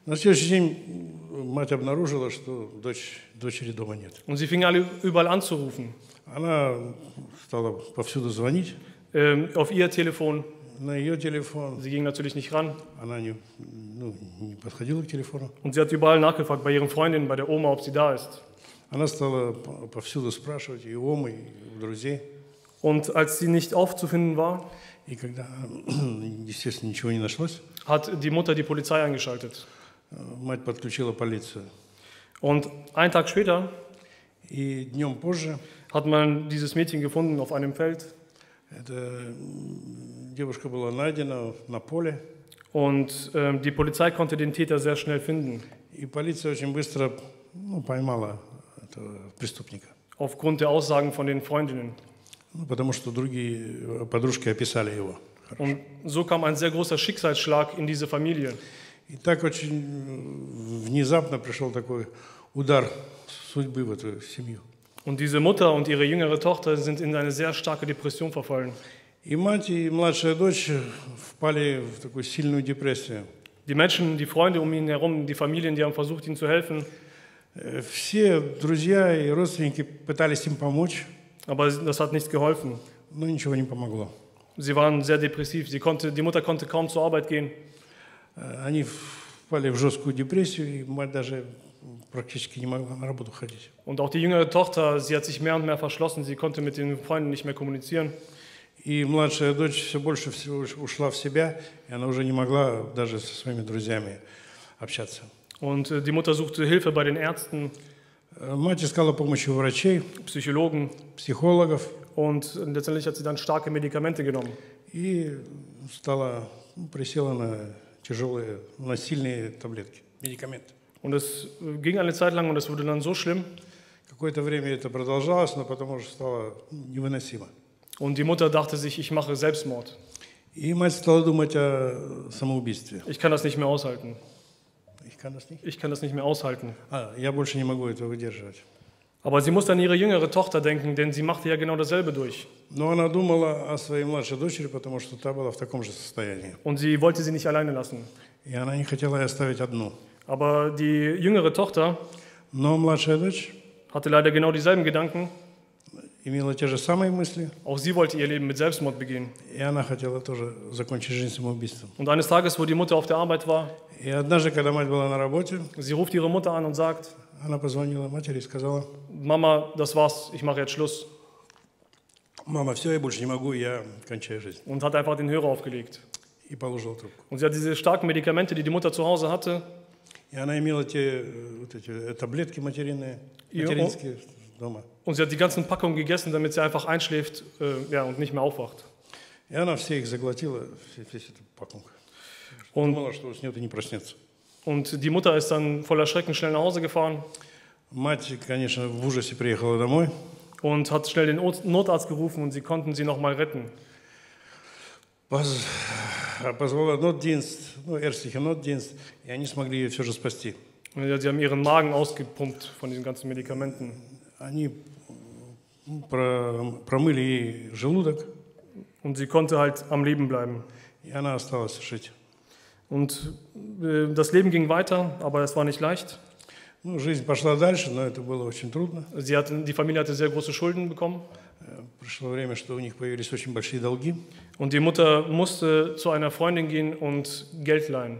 На следующий день мать обнаружила, что дочь, дочери дома нет. Und sie fing alle überall anzurufen. Она стала повсюду звонить Ähm, auf ihr Telefon. на ее телефон. Sie ging natürlich nicht ran. Она не, ну, не подходила к телефону. Und sie hat überall nachgefragt, bei ihren Freundinnen, bei der Oma, ob sie da ist. Она стала по- повсюду спрашивать и у Омы, и у друзей. Und als sie nicht aufzufinden war, И когда, естественно, ничего не нашлось, hat die Mutter die Polizei eingeschaltet. мать подключила полицию. Und einen Tag später И днем позже hat man dieses Mädchen gefunden auf einem Feld. эта м, девушка была найдена на поле. Und ähm, die Polizei konnte den Täter sehr schnell finden, И полиция очень быстро ну, поймала этого преступника. aufgrund der Aussagen von den Freundinnen. Ну, потому что другие э, подружки описали его. Und so kam ein sehr großer Schicksalsschlag in diese Familie. И так очень э, внезапно пришел такой удар судьбы в эту семью. Und diese Mutter und ihre jüngere Tochter sind in eine sehr starke Depression verfallen. И мать, и младшая дочь впали в такую сильную депрессию. Die Menschen, die Freunde um ihn herum, die Familien, die haben versucht, ihm zu helfen, Э, Все друзья и родственники пытались им помочь, aber das hat nichts geholfen. но ничего не помогло. Sie waren sehr depressiv. Sie konnte, die Mutter konnte kaum zur Arbeit gehen. Э, Они впали в жесткую депрессию, и мать даже практически не могла на работу ходить. Und auch die jüngere Tochter, sie hat sich mehr und mehr verschlossen. Sie konnte mit den Freunden nicht mehr kommunizieren. И младшая дочь все больше всего ушла в себя, и она уже не могла даже со своими друзьями общаться. Und äh, die Mutter suchte Hilfe bei den Ärzten, Э, Мать искала помощи у врачей, Psychologen. психологов, Und letztendlich hat sie dann starke Medikamente genommen. и стала, ну, присела на тяжелые, на сильные таблетки, медикаменты. Und es äh, ging eine Zeit lang und es wurde dann so schlimm. Какое-то время это продолжалось, но потом уже стало невыносимо. Und die Mutter dachte sich, ich mache Selbstmord. И мать стала думать о самоубийстве. Ich kann das nicht mehr aushalten. Ich kann das nicht. Ich kann das nicht mehr aushalten. А, я больше не могу этого выдерживать. Aber sie musste an ihre jüngere Tochter denken, denn sie machte ja genau dasselbe durch. Но она думала о своей младшей дочери, потому что та была в таком же состоянии. Und sie wollte sie nicht alleine lassen. И она не хотела ее оставить одну. Aber die jüngere Tochter Но младшая дочь hatte leider genau dieselben Gedanken. Имела те же самые мысли, Auch sie wollte ihr Leben mit Selbstmord begehen. и она хотела тоже закончить жизнь самоубийством. Und eines Tages, wo die Mutter auf der Arbeit war, И однажды, когда мать была на работе, sie ruft ihre Mutter an und sagt, она позвонила матери и сказала, Mama, das war's, ich mache jetzt Schluss. мама, все, я больше не могу, я кончаю жизнь. Und hat einfach den Hörer aufgelegt. И положила трубку. Und sie hat diese starken Medikamente, die die Mutter zu Hause hatte, И она имела те э, вот эти э, таблетки материнные, И материнские дома. und sie hat die ganzen Packungen gegessen, damit sie einfach einschläft äh, ja, und nicht mehr aufwacht. И она все их заглотила, все, весь этот пакунг. Und, Думала, что с нее не проснется. und die Mutter ist dann voller Schrecken schnell nach Hause gefahren Мать, конечно, в ужасе приехала домой. und hat schnell den Not- Notarzt gerufen und sie konnten sie nochmal retten. Поз- Позвала нотдинст, ну, эрстихе нотдинст, и они смогли ее все же спасти. Und ja, Sie haben ihren Magen ausgepumpt von diesen ganzen Medikamenten. Они промыли ей желудок, Und sie konnte halt am Leben bleiben. и она осталась жить. Und äh, das Leben ging weiter, aber es war nicht leicht. Ну, жизнь пошла дальше, но это было очень трудно. Sie hatte, die Familie hatte sehr große Schulden bekommen. Э, Пришло время, что у них появились очень большие долги. Und die Mutter musste zu einer Freundin gehen und Geld leihen.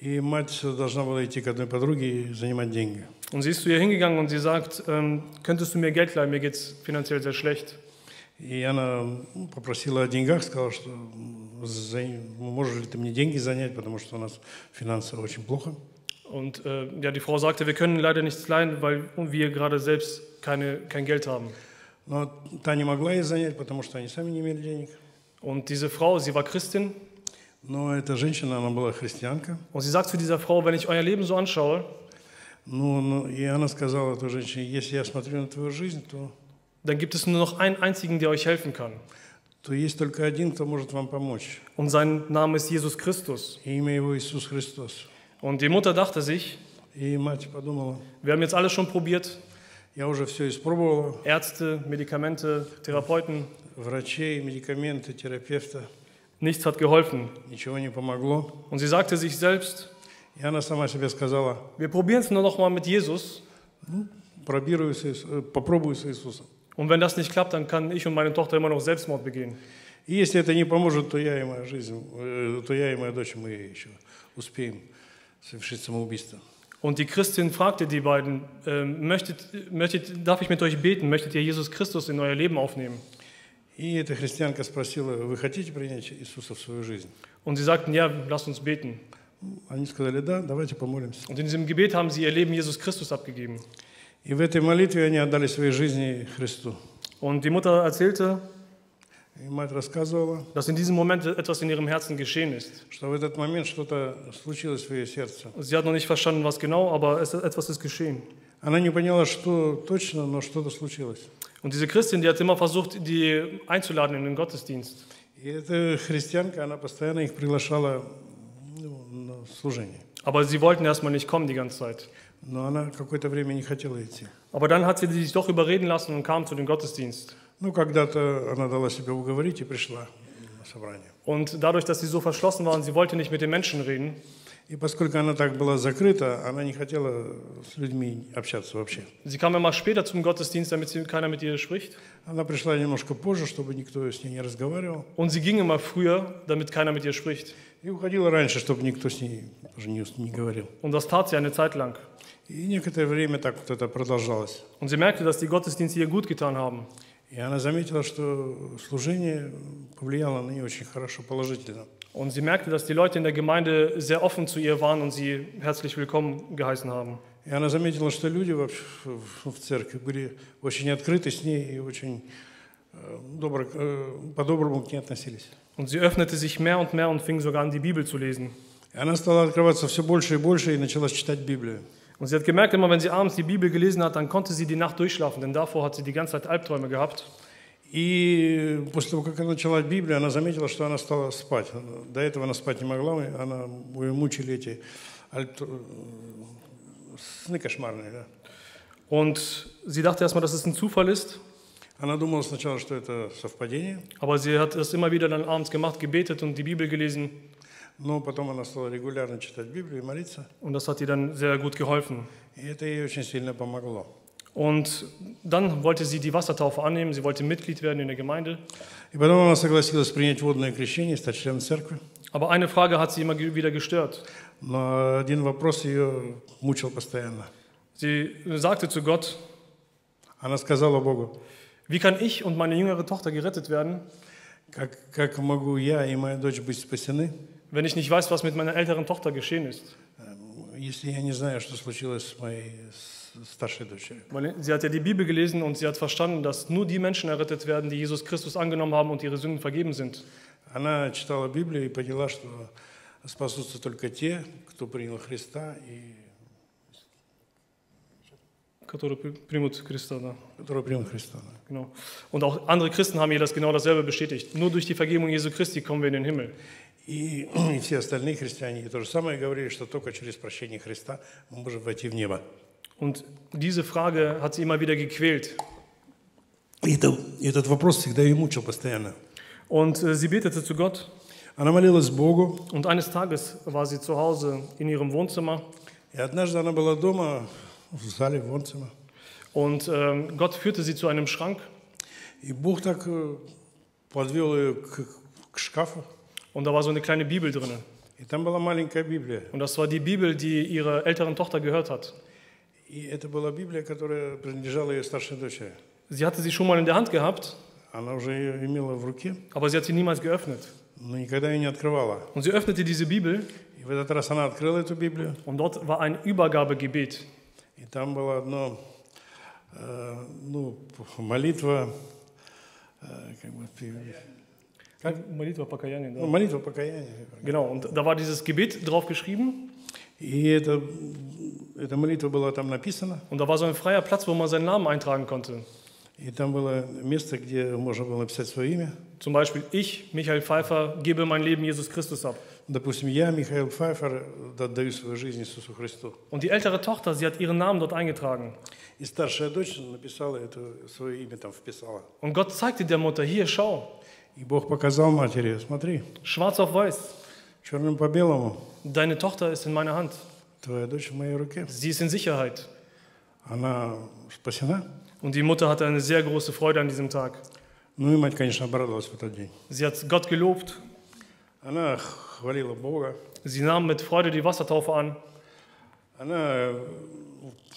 И мать должна была идти к одной подруге и занимать деньги. Und sie ist zu ihr hingegangen und sie sagt, ähm, könntest du mir Geld leihen, mir geht es finanziell sehr schlecht. И она попросила о деньгах, сказала, что за- можешь ли ты мне деньги занять, потому что у нас финансово очень плохо. Und äh, ja, die Frau sagte, wir können leider nichts leihen, weil wir gerade selbst keine, kein Geld haben. Но та не могла ей занять, потому что они сами не имели денег. Und diese Frau, sie war Christin Но эта женщина, она была христианка. und sie sagt zu dieser Frau, wenn ich euer Leben so anschaue, Ну, ну, и она сказала этой женщине, если я смотрю на твою жизнь, то, dann gibt es nur noch einen einzigen, der euch helfen kann. то есть только один, кто может вам помочь. Und sein Name ist Jesus Christus. И имя его Иисус Христос. Und die Mutter dachte sich, И мать подумала, wir haben jetzt alles schon probiert, я уже все испробовала, Ärzte, Medikamente, Therapeuten, врачей, медикаменты, терапевта, nichts hat geholfen. ничего не помогло. Und sie sagte sich selbst, И она сама себе сказала, wir probieren es nur noch mal mit Jesus. пробирую с Иис- э, попробую с Иисусом. Und wenn das nicht klappt, dann kann ich und meine Tochter immer noch Selbstmord begehen. И если это не поможет, то я и моя жизнь, э, то я и моя дочь, мы еще успеем совершить самоубийство. Und die Christin fragte die beiden, ähm, möchtet, möchtet, darf ich mit euch beten? Möchtet ihr Jesus Christus in euer Leben aufnehmen? И эта христианка спросила, вы хотите принять Иисуса в свою жизнь? Und sie sagten, ja, lasst uns beten. Они сказали, да, давайте помолимся. Und in diesem Gebet haben sie ihr Leben Jesus Christus abgegeben. И в этой молитве они отдали свои жизни Христу. Und die Mutter erzählte, И мать рассказывала, dass in diesem Moment etwas in ihrem Herzen geschehen ist. что в этот момент что-то случилось в ее сердце. Sie hat noch nicht verstanden, was genau, aber es, etwas ist geschehen. Она не поняла, что точно, но что-то случилось. Und diese Christin, die hat immer versucht, die einzuladen in den Gottesdienst. И эта христианка, она постоянно их приглашала ну, служение. Aber sie wollten erstmal nicht kommen die ganze Zeit. Но она какое-то время не хотела идти. Aber dann hat sie sich doch überreden lassen und kam zu dem Gottesdienst. Ну, когда-то она дала себя уговорить и пришла на собрание. Und dadurch, dass sie so verschlossen waren, sie wollte nicht mit den Menschen reden. И поскольку она так была закрыта, она не хотела с людьми общаться вообще. Sie kam immer später zum Gottesdienst, damit sie, keiner mit ihr spricht. Она пришла немножко позже, чтобы никто с ней не разговаривал. Und sie ging immer früher, damit keiner mit ihr spricht. И уходила раньше, чтобы никто с ней тоже не, не говорил. Und das tat sie eine Zeit lang. И некоторое время так вот это продолжалось. Und sie merkte, dass die Gottesdienste ihr gut getan haben. И она заметила, что служение повлияло на нее очень хорошо, положительно. Und sie merkte, dass die Leute in der Gemeinde sehr offen zu ihr waren und sie herzlich willkommen geheißen haben. И она заметила, что люди вообще в церкви были очень открыты с ней и очень э, добро, э, по-доброму к ней относились. Und sie öffnete sich mehr und mehr und fing sogar an, die Bibel zu lesen. И она стала открываться все больше и больше и начала читать Библию. Und sie hat gemerkt, immer wenn sie abends die Bibel gelesen hat, dann konnte sie die Nacht durchschlafen, denn davor hat sie die ganze Zeit Albträume gehabt. И после того, как она начала Библию, она заметила, что она стала спать. До этого она спать не могла, она ее мучили эти альт- э, сны кошмарные. Да? Und sie dachte erstmal, dass es ein Zufall ist, Она думала сначала, что это совпадение, aber sie hat es immer wieder dann abends gemacht, gebetet und die Bibel gelesen. но потом она стала регулярно читать Библию и молиться, Und das hat ihr dann sehr gut geholfen. и это ей очень сильно помогло. Und dann wollte sie die Wassertaufe annehmen, sie wollte Mitglied werden in der Gemeinde. И потом она согласилась принять водное крещение, стать членом церкви. Aber eine Frage hat sie immer ge- wieder gestört. Но один вопрос ее мучил постоянно. Sie sagte zu Gott, Она сказала Богу, wie kann ich und meine jüngere Tochter gerettet werden, как, как могу я и моя дочь быть спасены, wenn ich nicht weiß, was mit meiner älteren Tochter geschehen ist? если я не знаю, что случилось с моей старшей дочерью. Sie hat ja die Bibel gelesen und sie hat verstanden, dass nur die Menschen errettet werden, die Jesus Christus angenommen haben und ihre Sünden vergeben sind. Она читала Библию и поняла, что спасутся только те, кто принял Христа и Которые при- примут Christa, да. которые примут Христа. да. Genau. Und auch andere Christen haben ihr das genau dasselbe bestätigt. Nur durch die Vergebung Jesu Christi kommen wir in den Himmel. И, и все остальные христиане то же самое говорили, что только через прощение Христа мы можем войти в небо. Und diese Frage hat sie immer wieder gequält. И это- и этот вопрос всегда ее мучил постоянно. Und äh, sie betete zu Gott. Она молилась Богу, Und eines Tages war sie zu Hause in ihrem Wohnzimmer. и однажды она была дома в зале Вонцима. Und ähm, Gott führte sie zu einem Schrank. И Бог так э, подвел ее к, к шкафу, Und da war so eine kleine Bibel drin. И там была маленькая Библия. Und das war die Bibel, die ihre älteren Tochter gehört hat. И это была Библия, которая принадлежала ее старшей дочери. Sie hatte sie schon mal in der Hand gehabt, Она уже ее имела в руке, aber sie hat sie niemals geöffnet. Но никогда ее не открывала. Und sie öffnete diese Bibel И в этот раз она открыла эту Библию, und dort war ein Übergabegebet. и там было одно, э, ну, молитва, э, как бы, Молитва покаяния, ну, да. молитва покаяния. Genau, und da war dieses Gebet drauf geschrieben И это, эта молитва была там написана, und da war so ein freier Platz, wo man seinen Namen eintragen konnte. и там было место, где можно было написать свое имя. Zum Beispiel, ich, Michael Pfeiffer, gebe mein Leben Jesus Christus ab. Допустим, я, Михаил Пфайфер, отдаю свою жизнь Иисусу Христу. Und die ältere Tochter, sie hat ihren Namen dort eingetragen. И старшая дочь написала это, свое имя там вписала. Und Gott zeigte der Mutter, hier, schau, И Бог показал матери, смотри, schwarz auf weiß, черным по белому, deine Tochter ist in meiner Hand. твоя дочь в моей руке. Sie ist in Sicherheit. Она спасена. Und die Mutter hatte eine sehr große Freude an diesem Tag. Ну и мать, конечно, обрадовалась в этот день. Sie hat Gott gelobt, Она хвалила Бога. sie nahm mit Freude die Wassertaufe an Она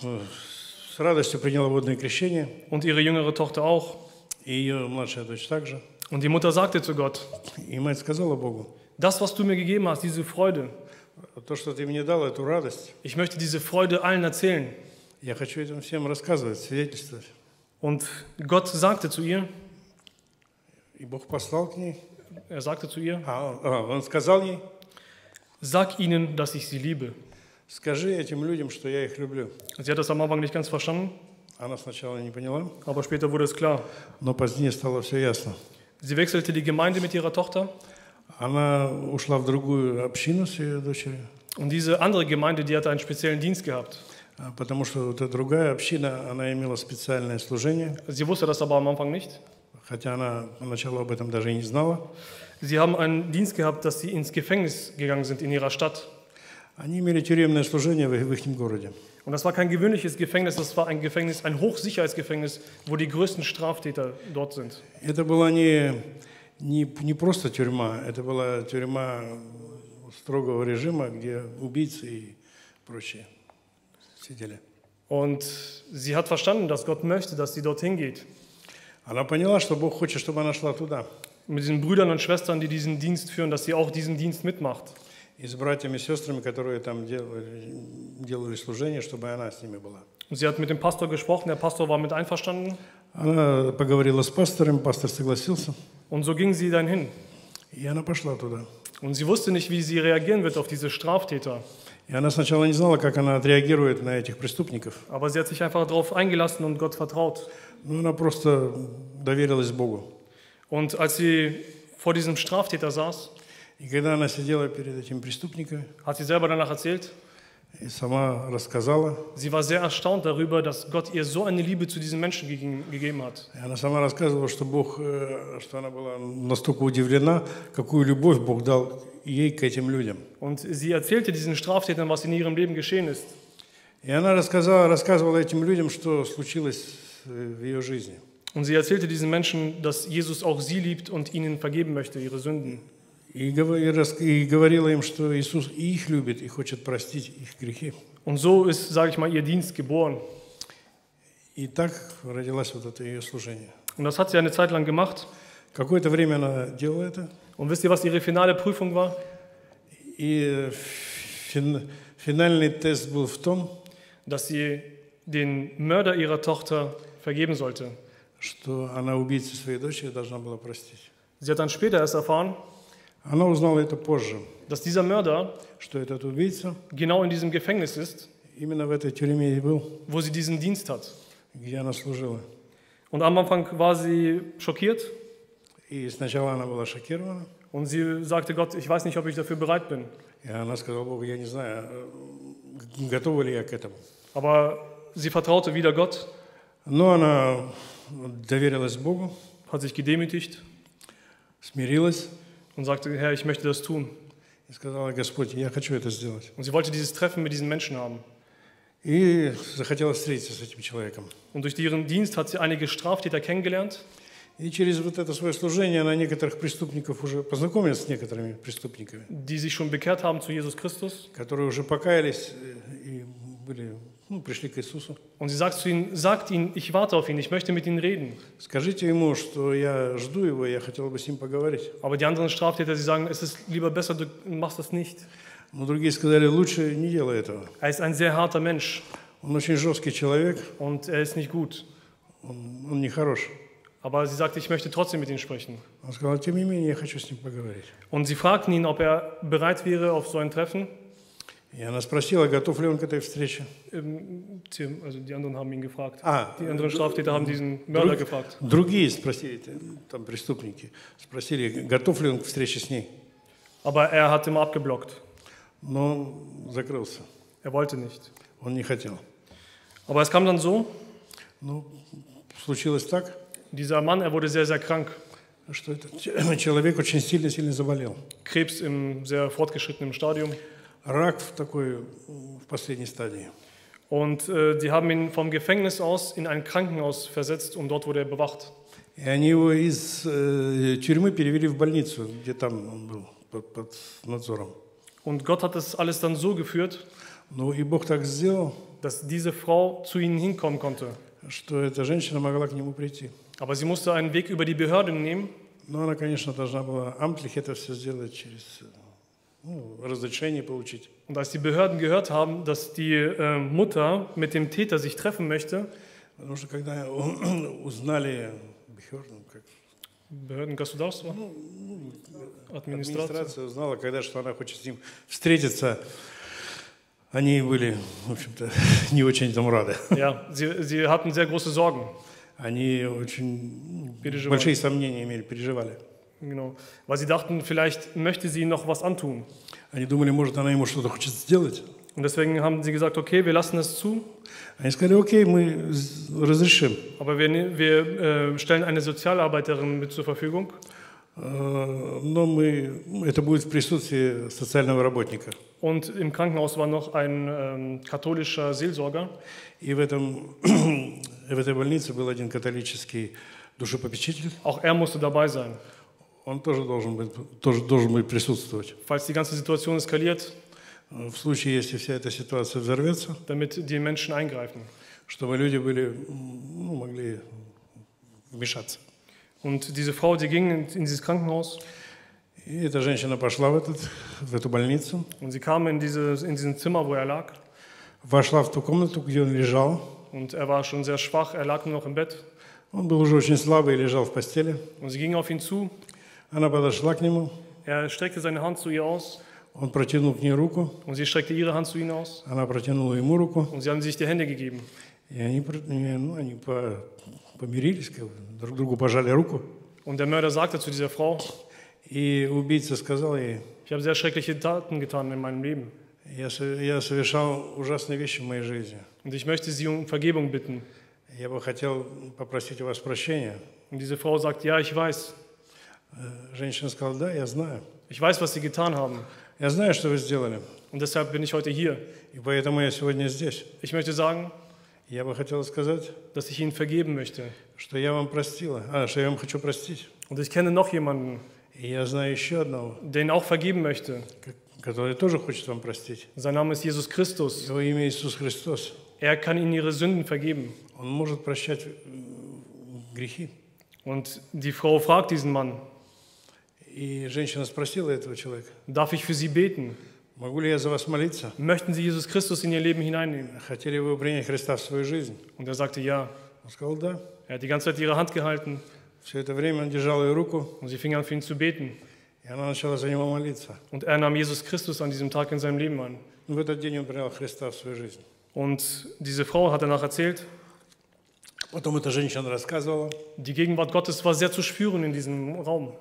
э, с радостью приняла водное крещение. und ihre jüngere Tochter auch. И ее младшая дочь также. Und die Mutter sagte zu Gott, И мать сказала Богу, das, was du mir gegeben hast, diese Freude, то, что ты мне дал, эту радость, ich möchte diese Freude allen erzählen. я хочу этим всем рассказывать, свидетельствовать. Und Gott sagte zu ihr, er sagte zu ihr, А, а, он сказал ей, sag ihnen, dass ich sie liebe. скажи этим людям, что я их люблю. Sie hat das am Anfang nicht ganz verstanden, Она сначала не поняла, aber später wurde es klar. но позднее стало все ясно. Sie wechselte die Gemeinde mit ihrer Tochter Она ушла в другую общину с ее дочерью, und diese andere Gemeinde, die hatte einen speziellen Dienst gehabt. а, потому что вот эта другая община, она имела специальное служение, Sie wusste das aber am Anfang nicht. хотя она поначалу об этом даже и не знала. Sie haben einen Dienst gehabt, dass sie ins Gefängnis gegangen sind in ihrer Stadt. Они имели тюремное служение в, в их городе. Und das war kein gewöhnliches Gefängnis, das war ein Gefängnis, ein Hochsicherheitsgefängnis, wo die größten Straftäter dort sind. Это была не, не, не просто тюрьма, это была тюрьма строгого режима, где убийцы и прочие сидели. Und sie hat verstanden, dass Gott möchte, dass sie dorthin geht. Она поняла, что Бог хочет, чтобы она шла туда. Mit diesen Brüdern und Schwestern, die diesen Dienst führen, dass sie auch diesen Dienst mitmacht. И с братьями и сестрами, которые там делали, делали служение, чтобы она с ними была. Und sie hat mit dem Pastor gesprochen, der Pastor war mit einverstanden. Она поговорила с пастором, пастор согласился, Und so ging sie dann hin. и она пошла туда. Und sie wusste nicht, wie sie reagieren wird auf diese Straftäter. И она сначала не знала, как она отреагирует на этих преступников, Aber sie hat sich einfach darauf eingelassen und Gott vertraut. но она просто доверилась Богу. Und als sie vor diesem Straftäter saß, И когда она сидела перед этими преступниками hat sie selber danach erzählt, Sie war sehr erstaunt darüber, dass Gott ihr so eine Liebe zu diesen Menschen gegeben hat. Und sie erzählte diesen Straftätern, was in ihrem Leben geschehen ist. Und sie erzählte diesen Menschen, dass Jesus auch sie liebt und ihnen vergeben möchte, ihre Sünden. И, говорила им, что Иисус и их любит и хочет простить их грехи. Und so ist, sage ich mal, ihr Dienst geboren. И так родилось вот это ее служение. Und das hat sie eine Zeit lang gemacht. Какое-то время она делала это, Und wisst ihr, was ihre finale Prüfung war? и фин- финальный тест был в том, Dass sie den Mörder ihrer Tochter vergeben sollte. что она убийцу своей дочери должна была простить. Sie hat dann später erst erfahren, Она узнала это позже, dass dieser Mörder что этот убийца genau in diesem Gefängnis ist, именно в этой тюрьме и был, wo sie diesen Dienst hat. где она служила. Und am Anfang war sie schockiert И сначала она была шокирована, und sie sagte Gott, ich weiß nicht, ob ich dafür bereit bin. и она сказала Богу, я не знаю, э, готова ли я к этому. Aber sie vertraute wieder Gott, Но она доверилась Богу, hat sich gedemütigt смирилась und sagte, Herr, ich möchte das tun. и сказала, Господь, я хочу это сделать. Und sie wollte dieses Treffen mit diesen Menschen haben. И захотела встретиться с этим человеком. Und durch ihren Dienst hat sie einige Straftäter kennengelernt. И через вот это свое служение она некоторых преступников уже познакомилась с некоторыми преступниками, die sich schon bekehrt haben zu Jesus Christus. которые уже покаялись э, и были, ну, пришли к Иисусу. Und sie sagt zu ihnen, sagt ihnen, ich warte auf ihn, ich möchte mit ihnen reden. Скажите ему, что я жду его, я хотел бы с ним поговорить. Aber die anderen Straftäter, sie sagen, es ist lieber besser, du machst das nicht. Но другие сказали, лучше не делай этого. Er ist ein sehr harter Mensch Он очень жесткий человек, und er ist nicht gut. он, он нехорош. Aber sie sagte, ich möchte trotzdem mit ihm sprechen. Он сказал, тем не менее, я хочу с ним поговорить. Und sie fragten ihn, ob er bereit wäre auf so ein Treffen. И она спросила, готов ли он к этой встрече. Ähm, die- Also die anderen haben ihn gefragt. А, Die anderen Straftäter haben diesen Mörder gefragt. другие спросили, там преступники, спросили, готов ли он к встрече с ней. Aber er hat immer abgeblockt. Но он закрылся, Er wollte nicht. он не хотел. Aber es kam dann so, Ну, случилось так, dieser Mann, er wurde sehr, sehr krank. что этот человек очень сильно-сильно заболел. Krebs im sehr fortgeschrittenen Stadium. Рак в такой, в последней стадии. Und äh, die haben ihn vom Gefängnis aus in ein Krankenhaus versetzt und dort wurde er bewacht. И они его из э, тюрьмы перевели в больницу, где там он был под, под надзором. Und Gott hat das alles dann so geführt, Ну и Бог так сделал, dass diese Frau zu ihnen hinkommen konnte. что эта женщина могла к нему прийти. Aber sie musste einen Weg über die Behörden nehmen. Но она, конечно, должна была амтлих это все сделать через э, ну, разрешение получить. Und als die Behörden gehört haben, dass die äh, Mutter mit dem Täter sich treffen möchte, Потому что когда узнали Бехерн, как Behörden Государства, Administration, администрация узнала, когда что она хочет с ним встретиться, они были, в общем-то, не очень этому рады. ja, sie, sie hatten sehr große Sorgen. Они очень большие сомнения имели, переживали. Genau. Weil sie dachten, vielleicht möchte sie ihm noch was antun. Они думали, может, она ему что-то хочет сделать. Und deswegen haben sie gesagt, okay, wir lassen es zu, Они сказали, окей, мы з- разрешим. aber wir, ne- wir äh, stellen eine Sozialarbeiterin mit zur Verfügung. Э, Но мы, это будет в присутствии социального работника. Und im Krankenhaus war noch ein ähm, katholischer Seelsorger. И в, этом, в этой больнице был один католический душепопечитель. Auch er musste dabei sein. Он тоже должен быть, тоже должен быть присутствовать. Falls die ganze Situation eskaliert, В случае, если вся эта ситуация взорвется, damit die Menschen eingreifen. чтобы люди были, ну, могли вмешаться. Und diese Frau, die ging in, in dieses Krankenhaus И эта женщина пошла в, этот, в эту больницу, und sie kam in, diese, in diesem Zimmer, wo er lag. вошла в ту комнату, где он лежал. Und er war schon sehr schwach, er lag nur noch im Bett. Он был уже очень слабый и лежал в постели. Und sie ging auf ihn zu. Она подошла к нему, Er streckte seine Hand zu ihr aus он протянул к ней руку, und sie streckte ihre Hand zu ihm aus. она протянула ему руку, Und sie haben sich die Hände gegeben. и они, про- не, ну, они по- помирились, как бы, друг другу пожали руку. Und der Mörder sagte zu dieser Frau, И убийца сказал ей, ich habe sehr schreckliche Taten getan in meinem Leben. я, со- я совершал ужасные вещи в моей жизни. Und ich möchte Sie um Vergebung bitten. Я бы хотел попросить у вас прощения. Und diese Frau sagt, ja, ich weiß. Ich weiß, was Sie getan haben. Я знаю, что вы сделали, Und deshalb bin ich heute hier. и поэтому я сегодня здесь. Ich möchte sagen, Я бы хотел сказать, dass ich Ihnen vergeben möchte. что я вам простила, а, что я вам хочу простить. Und ich kenne noch jemanden, И я знаю еще одного, den auch vergeben möchte. к- который тоже хочет вам простить. Sein Name ist Jesus Christus. Его имя Иисус Христос. Er kann Ihnen Ihre Sünden vergeben. Он может прощать э, грехи. Und die Frau fragt diesen Mann, И женщина спросила этого человека, darf ich für Sie beten? могу ли я за вас молиться? Möchten Sie Jesus Christus in Ihr Leben hineinnehmen? Хотели бы вы принять Христа в свою жизнь? Und er sagte ja. Он сказал, да. Er hat die ganze Zeit ihre Hand gehalten Все это время он держал ее руку, und sie fing an für ihn zu beten. и она начала за него молиться. Und er nahm Jesus Christus an diesem Tag in seinem Leben an. В этот день он принял Христа в свою жизнь. Und diese Frau hat danach erzählt, Потом эта женщина рассказывала, die Gegenwart Gottes war sehr zu spüren in diesem Raum.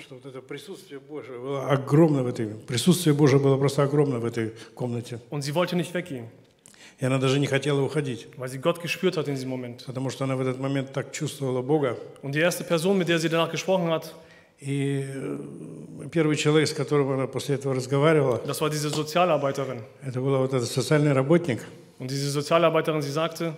Что вот это присутствие Божие было огромно в этой, присутствие Божие было просто огромно в этой комнате. Und sie wollte nicht weggehen, И она даже не хотела уходить, weil sie Gott gespürt hat in diesem Moment. потому что она в этот момент так чувствовала Бога. Und die erste Person, mit der sie danach gesprochen hat, И э, первый человек, с которым она после этого разговаривала, das war diese Sozialarbeiterin. это была вот этот социальный работник. Und diese Sozialarbeiterin, sie sagte,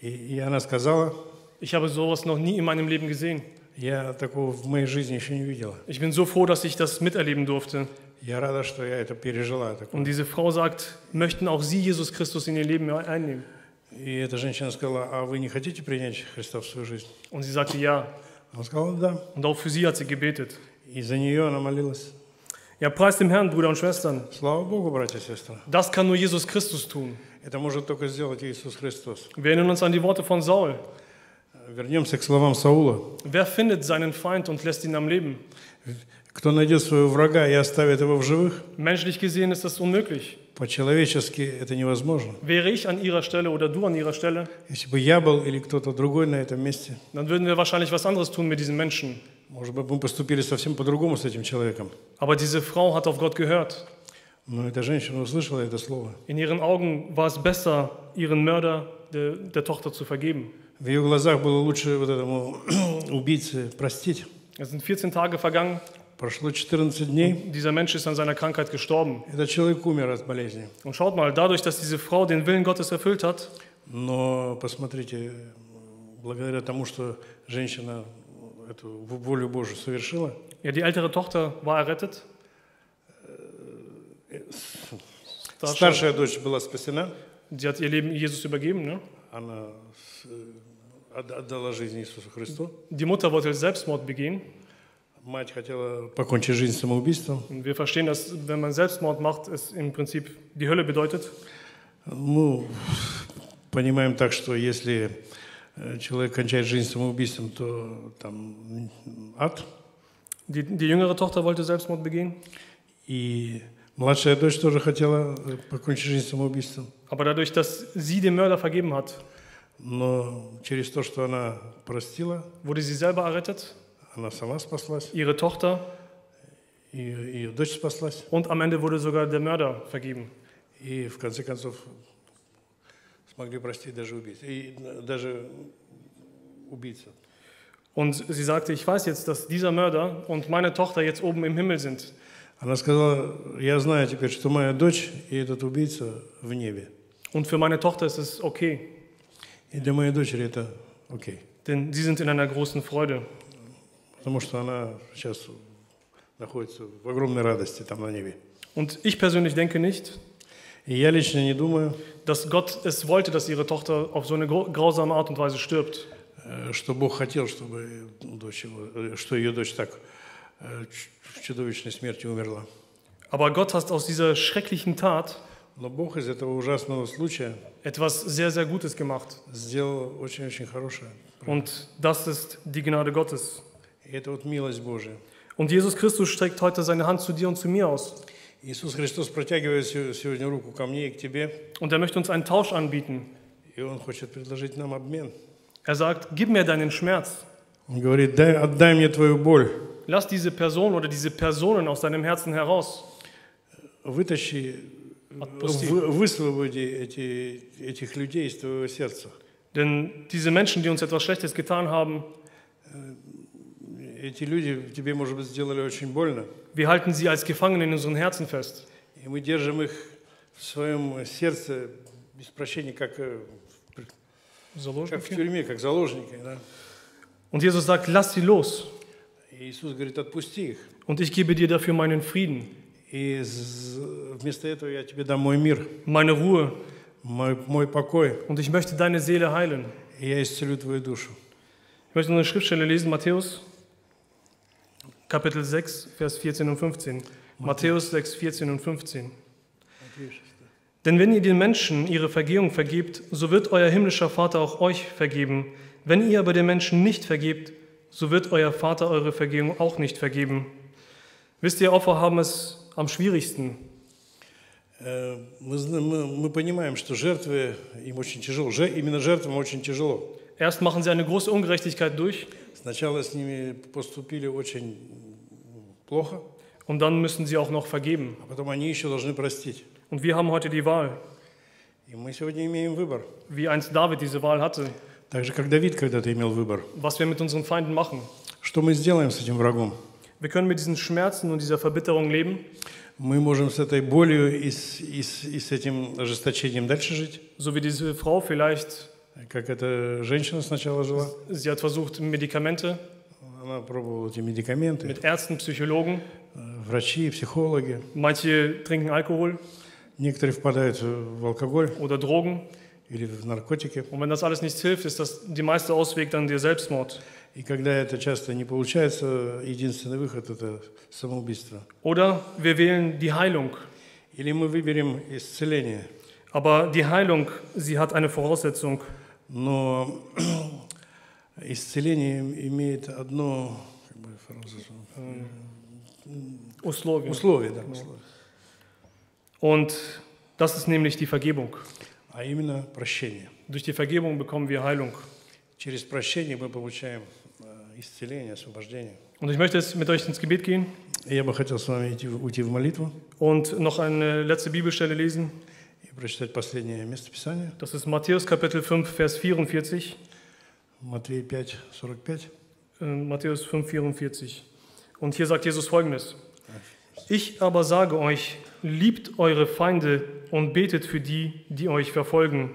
И, и она сказала, ich habe sowas noch nie in meinem Leben gesehen. Я такого в моей жизни еще не видела. Ich bin so froh, dass ich das miterleben durfte. Я рада, что я это пережила. такое. Und diese Frau sagt, möchten auch Sie Jesus Christus in ihr Leben einnehmen? И эта женщина сказала, а вы не хотите принять Христа в свою жизнь? Und sie sagte ja. Она сказала, да. Und auch für sie hat sie gebetet. И за нее она молилась. Ja, preis dem Herrn, Brüder und Schwestern. Слава Богу, братья и сестры. Das kann nur Jesus Christus tun. Это может только сделать Иисус Христос. Wir erinnern uns an die Worte von Saul. Вернемся к словам Саула. Wer findet seinen Feind und lässt ihn am Leben? Кто найдет своего врага и оставит его в живых, Menschlich gesehen ist das unmöglich. по-человечески это невозможно. Wäre ich an ihrer Stelle oder du an ihrer Stelle, Если бы я был или кто-то другой на этом месте, dann würden wir wahrscheinlich was anderes tun mit diesem Menschen. может быть, мы поступили совсем по-другому с этим человеком. Aber diese Frau hat auf Gott gehört. Но эта женщина услышала это слово. In ihren Augen war es besser, ihren Mörder der, der Tochter zu vergeben. В ее глазах было лучше вот этому убийце простить. Es sind 14 Tage vergangen. Прошло 14 дней, Dieser Mensch ist an seiner Krankheit gestorben. этот человек умер от болезни. Und schaut mal, dadurch, dass diese Frau den Willen Gottes erfüllt hat, Но посмотрите, благодаря тому, что женщина эту волю Божию совершила, ja, die ältere Tochter war errettet. Старшая, дочь была спасена, sie hat ihr Leben Jesus übergeben. Ne? она отдала жизнь Иисусу Христу. Die Mutter wollte Selbstmord begehen. Мать хотела покончить жизнь самоубийством. Wir verstehen, dass wenn man Selbstmord macht, es im Prinzip die Hölle bedeutet. Ну, понимаем так, что если э, человек кончает жизнь самоубийством, то там ад. Die, die jüngere Tochter wollte Selbstmord begehen. И младшая дочь тоже хотела э, покончить жизнь самоубийством. Aber dadurch, dass sie dem Mörder vergeben hat, Но через то, что она простила, wurde sie selber errettet, она сама спаслась, ihre Tochter и ее дочь спаслась. und am Ende wurde sogar der Mörder vergeben. И в конце концов смогли простить даже убийцу. И даже убийца. Und sie sagte, ich weiß jetzt, dass dieser Mörder und meine Tochter jetzt oben im Himmel sind. Она сказала, я знаю теперь, что моя дочь и этот убийца в небе. Und für meine Tochter ist es okay, И для моей дочери это окей. denn sie sind in einer großen Freude. Потому что она сейчас находится в огромной радости там на небе. Und ich persönlich denke nicht, И я лично не думаю, dass Gott es wollte, dass ihre Tochter auf so eine gro- grausame Art und Weise stirbt. э, что Бог хотел, чтобы дочь его, э, что ее дочь так э, ч- в чудовищной смерти умерла. Aber Gott hat aus dieser schrecklichen Tat Но Бог из этого ужасного случая etwas sehr, sehr Gutes gemacht. сделал очень-очень хорошее. Und das ist die Gnade Gottes. И это вот милость Божия. Und Jesus Christus streckt heute seine Hand zu dir und zu mir aus. Иисус Христос протягивает се- сегодня руку ко мне и к тебе, Und er möchte uns einen Tausch anbieten. и Он хочет предложить нам обмен. Er sagt, gib mir deinen Schmerz. Он говорит, дай, отдай мне твою боль, Lass diese Person oder diese Personen aus deinem Herzen heraus. вытащи, Отпусти. вы- высвободи эти, этих людей из твоего сердца. Denn diese Menschen, die uns etwas Schlechtes getan haben, Эти люди тебе, может быть, сделали очень больно, wir halten sie als Gefangene in unseren Herzen fest. и мы держим их в своем сердце без прощения, как, э, как в тюрьме, как заложники. Да? Und Jesus sagt, lass sie los. Иисус говорит, отпусти их. Und ich gebe dir dafür meinen Frieden, И вместо этого я тебе дам мой мир, meine Ruhe. мой, мой покой, Und ich möchte deine Seele heilen. и я исцелю твою душу. Ich möchte eine Schriftstelle lesen, Matthäus, Kapitel 6, Vers 14 und 15. Matthäus 6, 14 und 15. Denn wenn ihr den Menschen ihre Vergehung vergebt, so wird euer himmlischer Vater auch euch vergeben. Wenn ihr aber den Menschen nicht vergebt, so wird euer Vater eure Vergehung auch nicht vergeben. Wisst ihr, Opfer haben es am schwierigsten. Э, Мы, мы, мы понимаем, что жертвы им очень тяжело. Же- именно жертвам очень тяжело. Erst machen sie eine große Ungerechtigkeit durch Сначала с ними поступили очень плохо, und dann müssen sie auch noch vergeben. а потом они еще должны простить. Und wir haben heute die Wahl, И мы сегодня имеем выбор. wie einst David diese Wahl hatte, Так же, как Давид когда-то имел выбор. was wir mit unseren Feinden machen. Что мы сделаем с этим врагом? Wir können mit diesen Schmerzen und dieser Verbitterung leben, Мы можем с этой болью и с, и с- и с этим ожесточением дальше жить, so wie diese Frau vielleicht. как эта женщина сначала жила. Sie hat versucht, Medikamente она пробовала эти медикаменты, mit Ärzten, Psychologen. э, врачи, психологи. Manche trinken Alkohol Некоторые впадают в алкоголь oder Drogen. или в наркотики. Und wenn das alles nichts hilft, ist das die meiste Ausweg dann der Selbstmord. И когда это часто не получается, единственный выход – это самоубийство. Oder wir wählen die Heilung. Или мы выберем исцеление. Aber die Heilung, sie hat eine Voraussetzung. Но исцеление имеет одно как бы, фразу, Условия. условие, да, условие, Und das ist nämlich die Vergebung. а именно прощение. Durch die Vergebung bekommen wir Heilung. Через прощение мы получаем э. Und ich möchte jetzt mit euch ins Gebet gehen. Und noch eine letzte Bibelstelle lesen. Das ist Matthäus Kapitel 5, Vers 44. Äh, Matthäus 5, 44. Und hier sagt Jesus folgendes. Ich aber sage euch, liebt eure Feinde und betet für die, die euch verfolgen.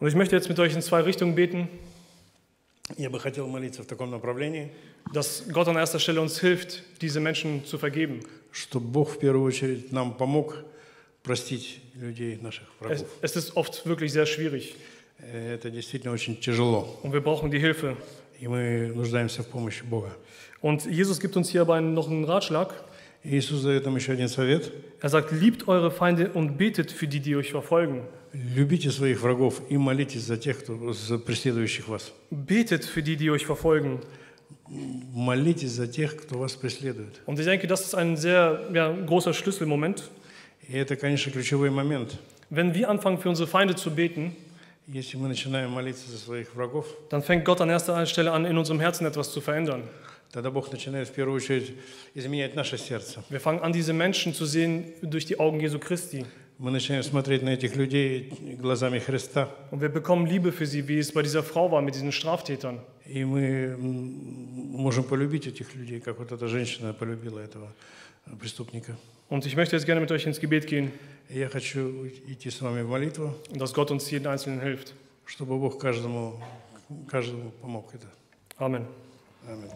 Und ich möchte jetzt mit euch in zwei Richtungen beten. Я бы хотел молиться в таком направлении, dass Gott an erster Stelle uns hilft, diese Menschen zu vergeben. чтобы Бог в первую очередь нам помог простить людей, наших Es, врагов. es ist oft wirklich sehr schwierig Э, Это действительно очень тяжело, und wir brauchen die Hilfe. и мы нуждаемся в помощи Бога. Und Jesus gibt uns hier aber noch einen Ratschlag. Иисус дает нам еще один совет. Er sagt, liebt eure Feinde und betet für die, die euch verfolgen. Любите своих врагов и молитесь за тех, кто за преследующих вас. Betet für die, die euch verfolgen. Молитесь за тех, кто вас преследует. Und ich denke, das ist ein sehr ja, großer Schlüsselmoment. И это, конечно, ключевой момент. Wenn wir anfangen, für unsere Feinde zu beten, Если мы начинаем молиться за своих врагов, dann fängt Gott an erster Stelle an, in unserem Herzen etwas zu verändern. тогда Бог начинает в первую очередь изменять наше сердце. Wir fangen an, diese Menschen zu sehen durch die Augen Jesu Christi. Мы начинаем смотреть на этих людей глазами Христа. Und wir bekommen Liebe für sie, wie es bei dieser Frau war mit diesen Straftätern. И мы можем полюбить этих людей, как вот эта женщина полюбила этого э, преступника. Und ich möchte jetzt gerne mit euch ins Gebet gehen, я хочу идти с вами в молитву, dass Gott uns jeden Einzelnen hilft. чтобы Бог каждому, каждому помог это. Amen. Аминь.